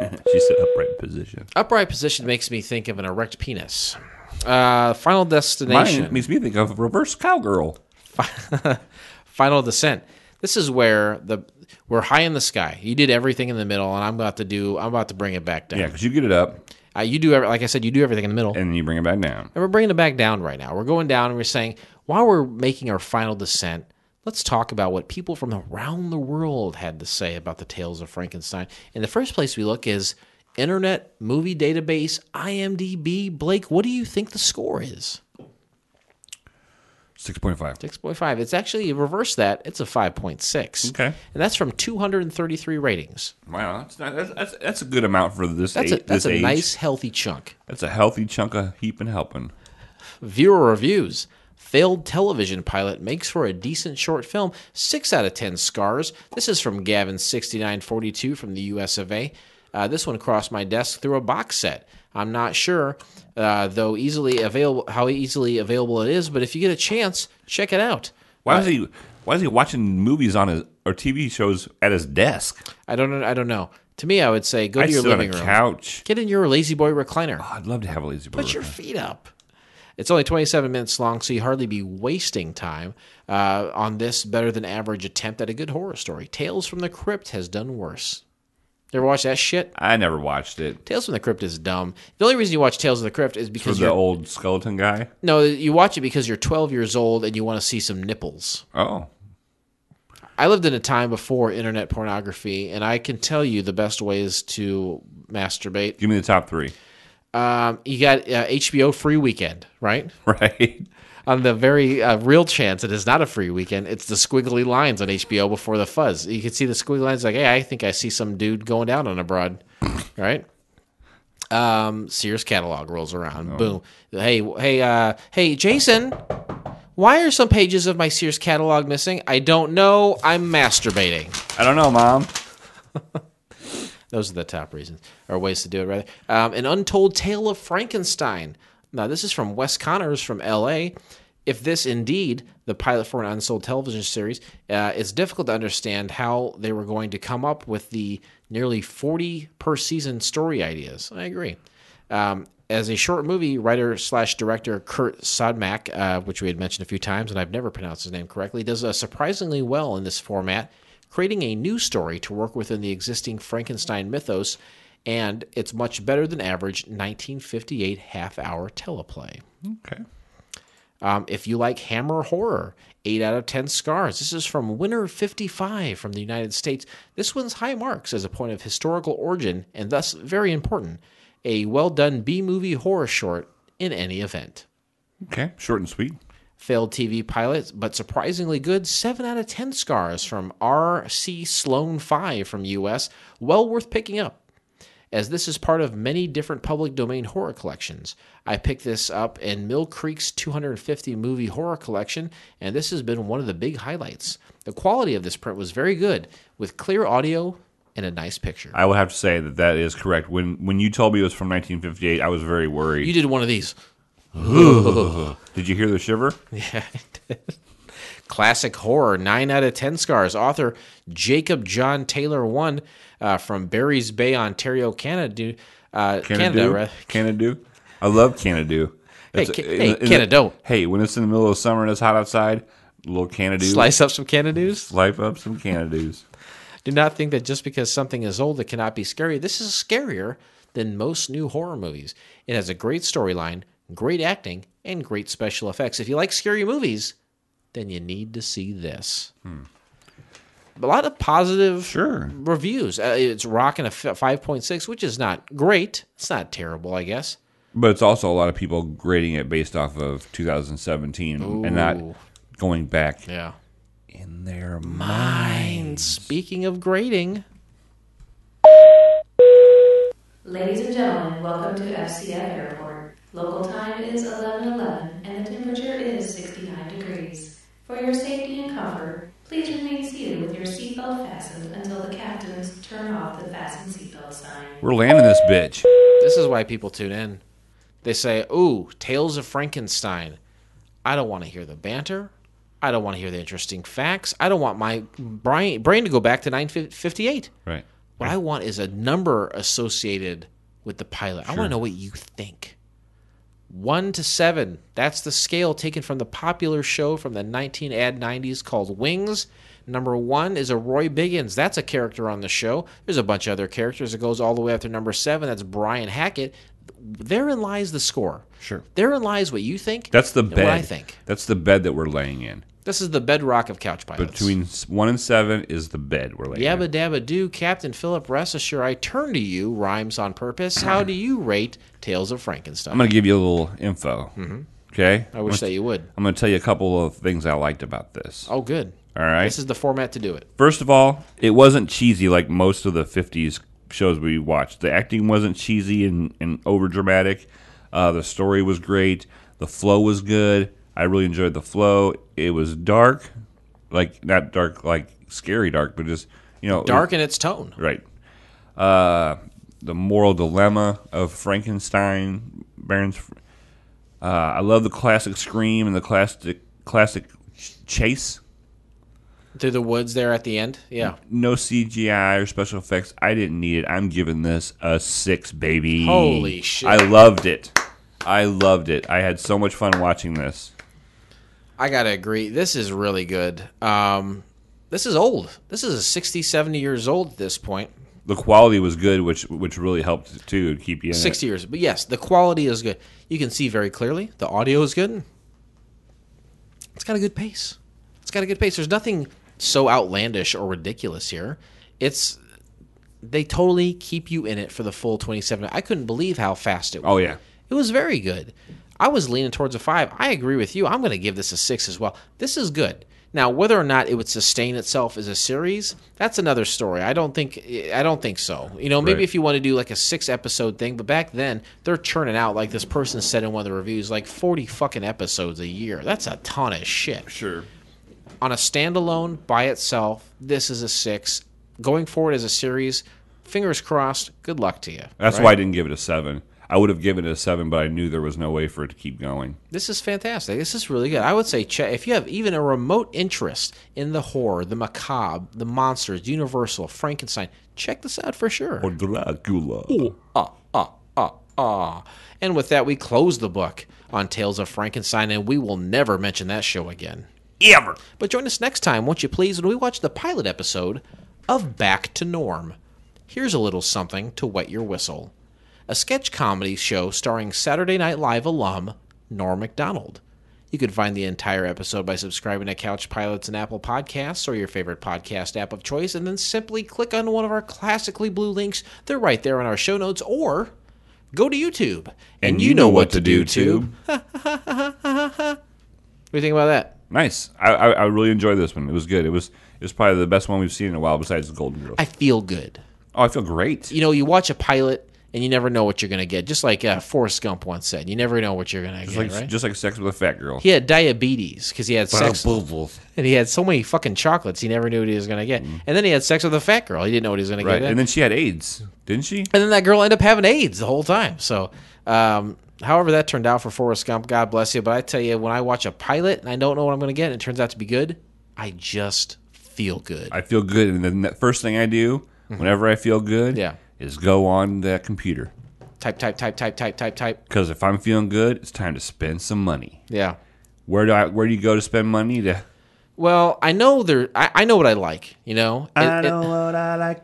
she said upright position. Upright position makes me think of an erect penis. Uh, Final Destination. Mine makes me think of reverse cowgirl. Final Descent. This is where the we're high in the sky. You did everything in the middle, and I'm about to do. I'm about to bring it back down. Yeah, because you get it up Uh, you do every, like I said, you do everything in the middle, and, then you bring it back down. And we're bringing it back down right now. We're going down, and we're saying while we're making our final descent, let's talk about what people from around the world had to say about the tales of Frankenstein. And the first place we look is Internet Movie Database IMDb. Blake, what do you think the score is? Six point five. 6.5. It's actually reverse that. It's a 5.6. Okay. And that's from 233 ratings. Wow, that's, not, that's, that's that's a good amount for this. That's age, a that's a age. nice healthy chunk. That's a healthy chunk of heaping helping. Viewer reviews. Failed television pilot makes for a decent short film. 6 out of 10 scars. This is from Gavin6942 from the US of A. Uh, this one crossed my desk through a box set. I'm not sure, uh, though easily available how easily available it is, but if you get a chance, check it out. Why is he? Why is he watching movies on his or TV shows at his desk? I don't know. I don't know. To me, I would say go to your sit on a living room. couch. Get in your lazy boy recliner. I'd love to have a lazy boy. Put your feet up. It's only 27 minutes long, so you hardly be wasting time uh, on this better than average attempt at a good horror story. Tales from the Crypt has done worse. You ever watch that shit? I never watched it. Tales from the Crypt is dumb. The only reason you watch Tales of the Crypt is because the you're old skeleton guy. no, you watch it because you're 12 years old and you want to see some nipples. Oh, I lived in a time before internet pornography, and I can tell you the best ways to masturbate. give me the top three. Um, you got uh, HBO free weekend, right? Right. On the very uh, real chance it is not a free weekend, it's the squiggly lines on HBO before the fuzz. You can see the squiggly lines like, hey, I think I see some dude going down on a broad, right? Um, Sears catalog rolls around. Boom. Hey, hey, uh, hey, Jason, why are some pages of my Sears catalog missing? I don't know. I'm masturbating. I don't know, mom. Those are the top reasons or ways to do it. Rather, um, an untold tale of Frankenstein. Now, this is from Wes Connors from L.A. If this indeed the pilot for an unsold television series, uh, it's difficult to understand how they were going to come up with the nearly forty per season story ideas. I agree. Um, as a short movie, writer slash director Curt Siodmak, uh, which we had mentioned a few times, and I've never pronounced his name correctly, does uh, surprisingly well in this format, creating a new story to work within the existing Frankenstein mythos, and it's much better than average 1958 half hour teleplay. Okay. Um, if you like Hammer horror, 8 out of 10 scars. This is from Winner 55 from the United States. This one's high marks as a point of historical origin and thus very important. A well done B movie horror short in any event. Okay. Short and sweet. Failed TV pilot, but surprisingly good 7 out of 10 scars from R.C. Sloan 5 from US. Well worth picking up as this is part of many different public domain horror collections. I picked this up in Mill Creek's 250 movie horror collection, and this has been one of the big highlights. The quality of this print was very good, with clear audio and a nice picture. I would have to say that that is correct. When when you told me it was from 1958, I was very worried. You did one of these. Did you hear the shiver? Yeah, I did. Classic horror, 9 out of 10 scars. Author Jacob John Taylor 1 uh, from Barry's Bay, Ontario, Canada. Uh, Canada, Canada. I love Canada. Hey, Ca- in hey, in Canada. Hey, when it's in the middle of summer and it's hot outside, a little Canada. Slice up some Canadoos. Life up some Canadoos. Do not think that just because something is old, it cannot be scary. This is scarier than most new horror movies. It has a great storyline, great acting, and great special effects. If you like scary movies, then you need to see this. A lot of positive Sure. reviews. Uh, it's rocking a f- 5.6, which is not great. It's not terrible, I guess. But it's also a lot of people grading it based off of 2017 and not going back Yeah. in their minds. mind. speaking of grading, Ladies and gentlemen, welcome to FCF Airport. Local time is 11:11 and the temperature is 69 degrees. For your safety and comfort, please remain seated with your seatbelt fastened until the captains turn off the fasten seatbelt sign. We're landing this bitch. this is why people tune in. They say, Ooh, Tales of Frankenstein. I don't want to hear the banter. I don't want to hear the interesting facts. I don't want my brain, brain to go back to 958. Right. What I want is a number associated with the pilot. I want to know what you think. One to seven. That's the scale taken from the popular show from the 19 ad 90s called Wings. Number one is a Roy Biggins. That's a character on the show. There's a bunch of other characters. It goes all the way up to number seven. That's Brian Hackett. Therein lies the score. Sure. Therein lies what you think. That's the bed. What I think. That's the bed that we're laying in. This is the bedrock of couch pilots. Between one and seven is the bed we're laying Yabba dabba do, Captain Philip, rest assured I turn to you, rhymes on purpose. How do you rate Tales of Frankenstein? I'm going to give you a little info. Okay. Mm-hmm. I wish that you would. I'm going to tell you a couple of things I liked about this. Oh, good. All right. This is the format to do it. First of all, it wasn't cheesy like most of the 50s shows we watched. The acting wasn't cheesy and, and over dramatic. Uh, the story was great. The flow was good. I really enjoyed the flow. It was dark, like not dark like scary dark, but just you know Dark in its tone. right. Uh, the moral dilemma of Frankenstein. Baron's. Uh, I love the classic scream and the classic classic chase. Through the woods there at the end. Yeah. no CGI or special effects. I didn't need it. I'm giving this a six, baby. Holy shit. I loved it. I loved it. I had so much fun watching this. I got to agree. This is really good. Um, this is old. This is a 60, 70 years old at this point. The quality was good, which which really helped too to keep you in 60 it. years. But yes, the quality is good. You can see very clearly. The audio is good. It's got a good pace. It's got a good pace. There's nothing so outlandish or ridiculous here. It's they totally keep you in it for the full 27. I couldn't believe how fast it was. Oh yeah, It was very good. I was leaning towards a five. I agree with you. I'm going to give this a six as well. This is good. Now, whether or not it would sustain itself as a series, that's another story. I don't think. I don't think so. You know, maybe Right. if you want to do like a six episode thing, but back then they're churning out like this person said in one of the reviews, like 40 fucking episodes a year. That's a ton of shit. sure. On a standalone by itself, this is a six. Going forward as a series, fingers crossed. Good luck to you. That's right? why I didn't give it a seven. I would have given it a seven, but I knew there was no way for it to keep going. This is fantastic. This is really good. I would say check if you have even a remote interest in the horror, the macabre, the monsters, Universal, Frankenstein. Check this out for sure. Or Dracula. Ah, ah, ah. Aw. And with that, we close the book on Tales of Frankenstein, and we will never mention that show again. Ever. But join us next time, won't you please, when we watch the pilot episode of Back to Norm. Here's a little something to wet your whistle a sketch comedy show starring Saturday Night Live alum Norm Macdonald. You can find the entire episode by subscribing to Couch Pilots and Apple Podcasts or your favorite podcast app of choice, and then simply click on one of our classically blue links. They're right there in our show notes, or go to YouTube. And you know what to do, too. What do you think about that? Nice. I, I I really enjoyed this one. It was good. It was it was probably the best one we've seen in a while besides the Golden Girls. I feel good. oh, I feel great. you know, you watch a pilot and you never know what you're going to get. Just like uh, Forrest Gump once said, you never know what you're going to Just get, like right? just like sex with a fat girl. he had diabetes because he had sex and and he had so many fucking chocolates he never knew what he was going to get. And then he had sex with a fat girl. He didn't know what he was going to Right, get. and then she had AIDS, didn't she? and then that girl ended up having AIDS the whole time. So, um, however that turned out for Forrest Gump, God bless you. But I tell you, when I watch a pilot and I don't know what I'm going to get and it turns out to be good, I just feel good. I feel good, and then the first thing I do whenever I feel good, Mm-hmm. Yeah. Is go on that computer. type, type, type, type, type, type, type. Because if I'm feeling good, it's time to spend some money. Yeah. Where do I? Where do you go to spend money? To Well, I know there. I, I know what I like. You know, It- it- what I like,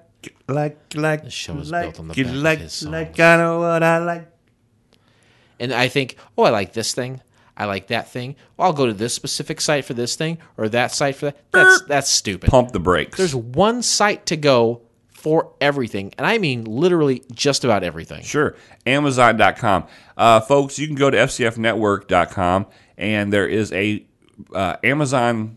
like, like. This show is like, built on the it, back of like, his songs. like. I know what I like. and I think, oh, I like this thing. I like that thing. Well, I'll go to this specific site for this thing or that site for that. That's that's stupid. Pump the brakes. There's one site to go for everything, and I mean literally just about everything. Sure. Amazon.com. Uh, folks, you can go to FCFnetwork.com and there is a uh, Amazon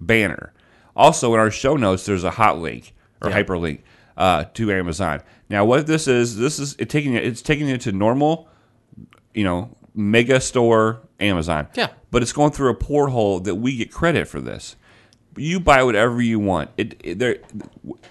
banner. Also, in our show notes, there's a hot link or Yeah. hyperlink uh, to Amazon. Now, what this is, this is it taking it, it's taking it to normal, you know, mega store Amazon. Yeah. But it's going through a porthole that we get credit for this. You buy whatever you want. It, it there,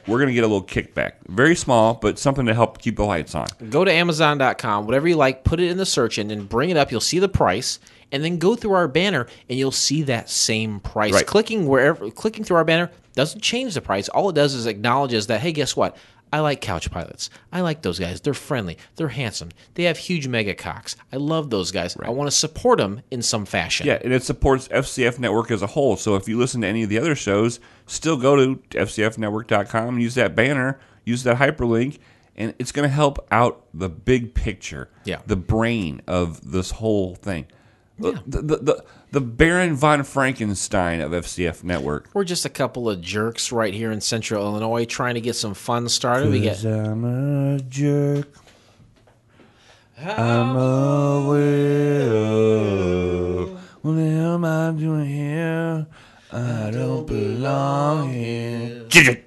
we're going to get a little kickback. Very small, but something to help keep the lights on. Go to Amazon.com, whatever you like, put it in the search engine, bring it up. You'll see the price, and then go through our banner, and you'll see that same price. Right. Clicking wherever, clicking through our banner doesn't change the price. All it does is acknowledges that, hey, guess what? I like couch pilots. I like those guys. They're friendly. They're handsome. They have huge mega cocks. I love those guys. I want to support them in some fashion. Yeah, and it supports FCF Network as a whole. So if you listen to any of the other shows, still go to FCFnetwork.com, use that banner, use that hyperlink, and it's going to help out the big picture, Yeah. the brain of this whole thing. The, the, the, the Baron von Frankenstein of FCF Network. We're just a couple of jerks right here in Central Illinois trying to get some fun started. We get I'm a jerk. I'm a widow. What the hell am I doing here? I don't belong here. Jidget.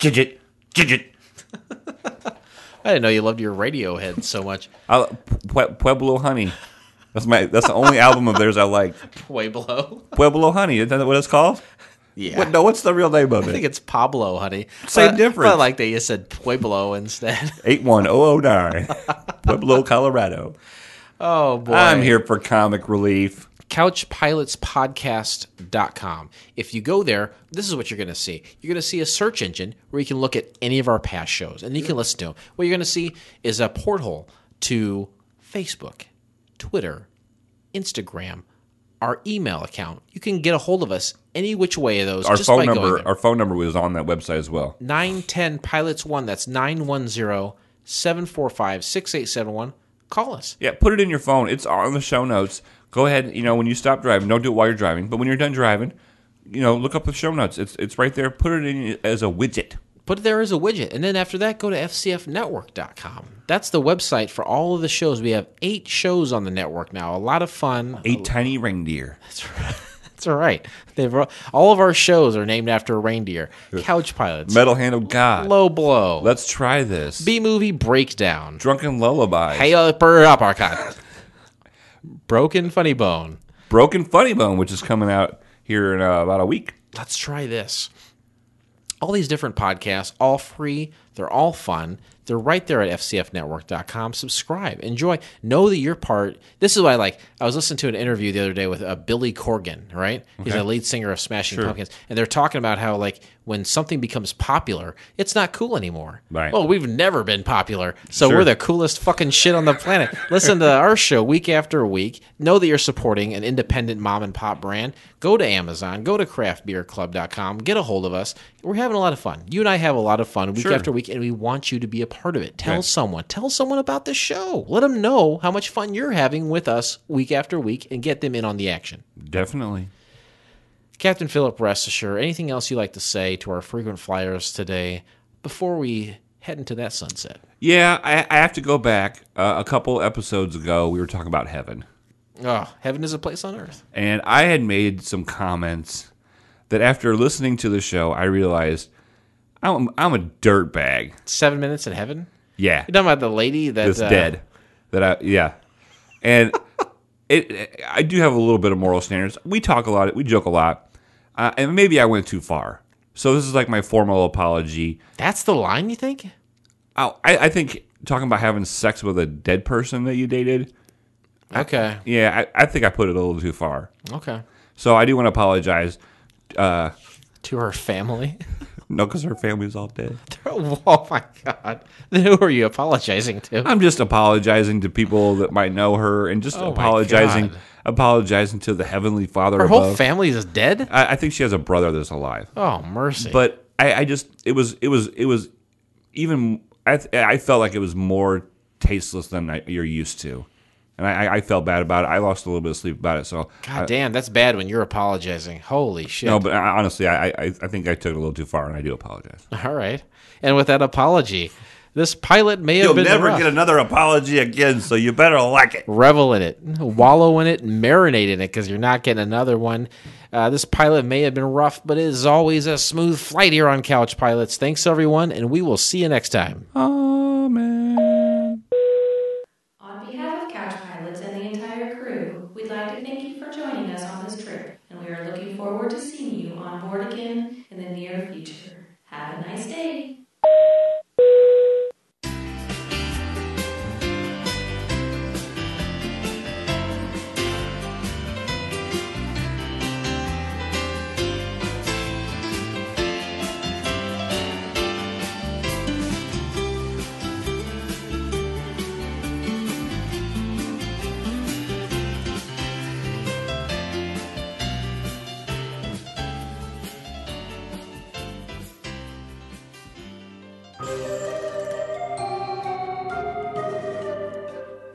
Jidget. Jidget. I didn't know you loved your Radiohead so much. I, Pue- Pueblo Honey. That's my. That's the only album of theirs I like. Pueblo. Pueblo Honey. Isn't that what it's called? Yeah. What, no, what's the real name of it? I think it's Pablo, honey. Same But- difference. But I like that you said Pueblo instead. 81009. Pueblo, Colorado. Oh boy. I'm here for comic relief. couchpilotspodcast.com. If you go there, this is what you're going to see. You're going to see a search engine where you can look at any of our past shows and you can listen to them. What you're going to see is a porthole to Facebook, Twitter, Instagram, our email account. You can get a hold of us any which way of those Our just phone by going number. there. Our phone number was on that website as well. 910 Pilots 1. That's 910 745 6871. Call us. Yeah, put it in your phone. It's on the show notes. Go ahead. You know, when you stop driving, don't do it while you're driving. But when you're done driving, you know, look up the show notes. It's it's right there. Put it in as a widget. Put there is a widget. And then after that, go to FCFnetwork.com. That's the website for all of the shows. We have eight shows on the network now. A lot of fun. Eight tiny reindeer. That's right. That's all right. They've all of our shows are named after a reindeer. Couch Pilots, Metal handled God. Low Blow, Let's try this. B Movie Breakdown, Drunken lullaby. Hey Upper Uppercut, Broken Funny Bone. Broken Funny Bone, which is coming out here in uh, about a week. Let's try this. All these different podcasts, all free. They're all fun. They're right there at fcfnetwork.com. Subscribe, enjoy, know that you're part. This is why, I like. I was listening to an interview the other day with uh, Billy Corgan, right? He's a lead singer of Smashing Pumpkins, and they're talking about how like when something becomes popular, it's not cool anymore. Right. Well, we've never been popular, so Sure. we're the coolest fucking shit on the planet. Listen to our show week after week. Know that you're supporting an independent mom and pop brand. Go to Amazon, go to craftbeerclub.com, get a hold of us. We're having a lot of fun. You and I have a lot of fun week Sure. after week, and we want you to be a part of it. Tell Okay. someone, tell someone about the show. Let them know how much fun you're having with us week after week and get them in on the action. Definitely. Captain Philip, rest assured, anything else you'd like to say to our frequent flyers today before we head into that sunset? Yeah, I, I have to go back. Uh, a couple episodes ago, we were talking about heaven. Oh, heaven is a place on earth. And I had made some comments that after listening to the show, I realized I'm, I'm a dirtbag. Seven minutes in heaven? Yeah. You're talking about the lady that that's uh, dead. That I yeah, and it I do have a little bit of moral standards. We talk a lot. We joke a lot, uh, and maybe I went too far. So this is like my formal apology. That's the line, you think? Oh, I, I think talking about having sex with a dead person that you dated. Okay. Yeah, I, I think I put it a little too far. Okay. So I do want to apologize. Uh, To her family. no, because her family's all dead. oh my god. Then who are you apologizing to? I'm just apologizing to people that might know her, and just Oh my apologizing, God. apologizing to the heavenly Father Her above. whole family is dead? I, I think she has a brother that's alive. Oh, mercy. But I, I just it was it was it was even I th- I felt like it was more tasteless than I, you're used to, and I, I felt bad about it. I lost a little bit of sleep about it. So God I- damn, that's bad when you're apologizing. Holy shit. no, but I, honestly, I, I I think I took it a little too far, and I do apologize. All right. And with that apology, this pilot may have You'll been never rough. get another apology again, so you better like it. revel in it, wallow in it, and marinate in it because you're not getting another one. Uh, this pilot may have been rough, but it is always a smooth flight here on Couch Pilots. Thanks, everyone, and we will see you next time. Amen. On behalf of Couch Pilots and the entire crew, we'd like to thank you for joining us on this trip, and we are looking forward to seeing you on board again in the near future. Have a nice day.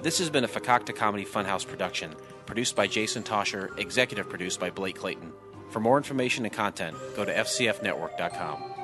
This has been a Fakakta Comedy Funhouse production, produced by Jason Tosher, executive produced by Blake Clayton. For more information and content, go to fcfnetwork.com.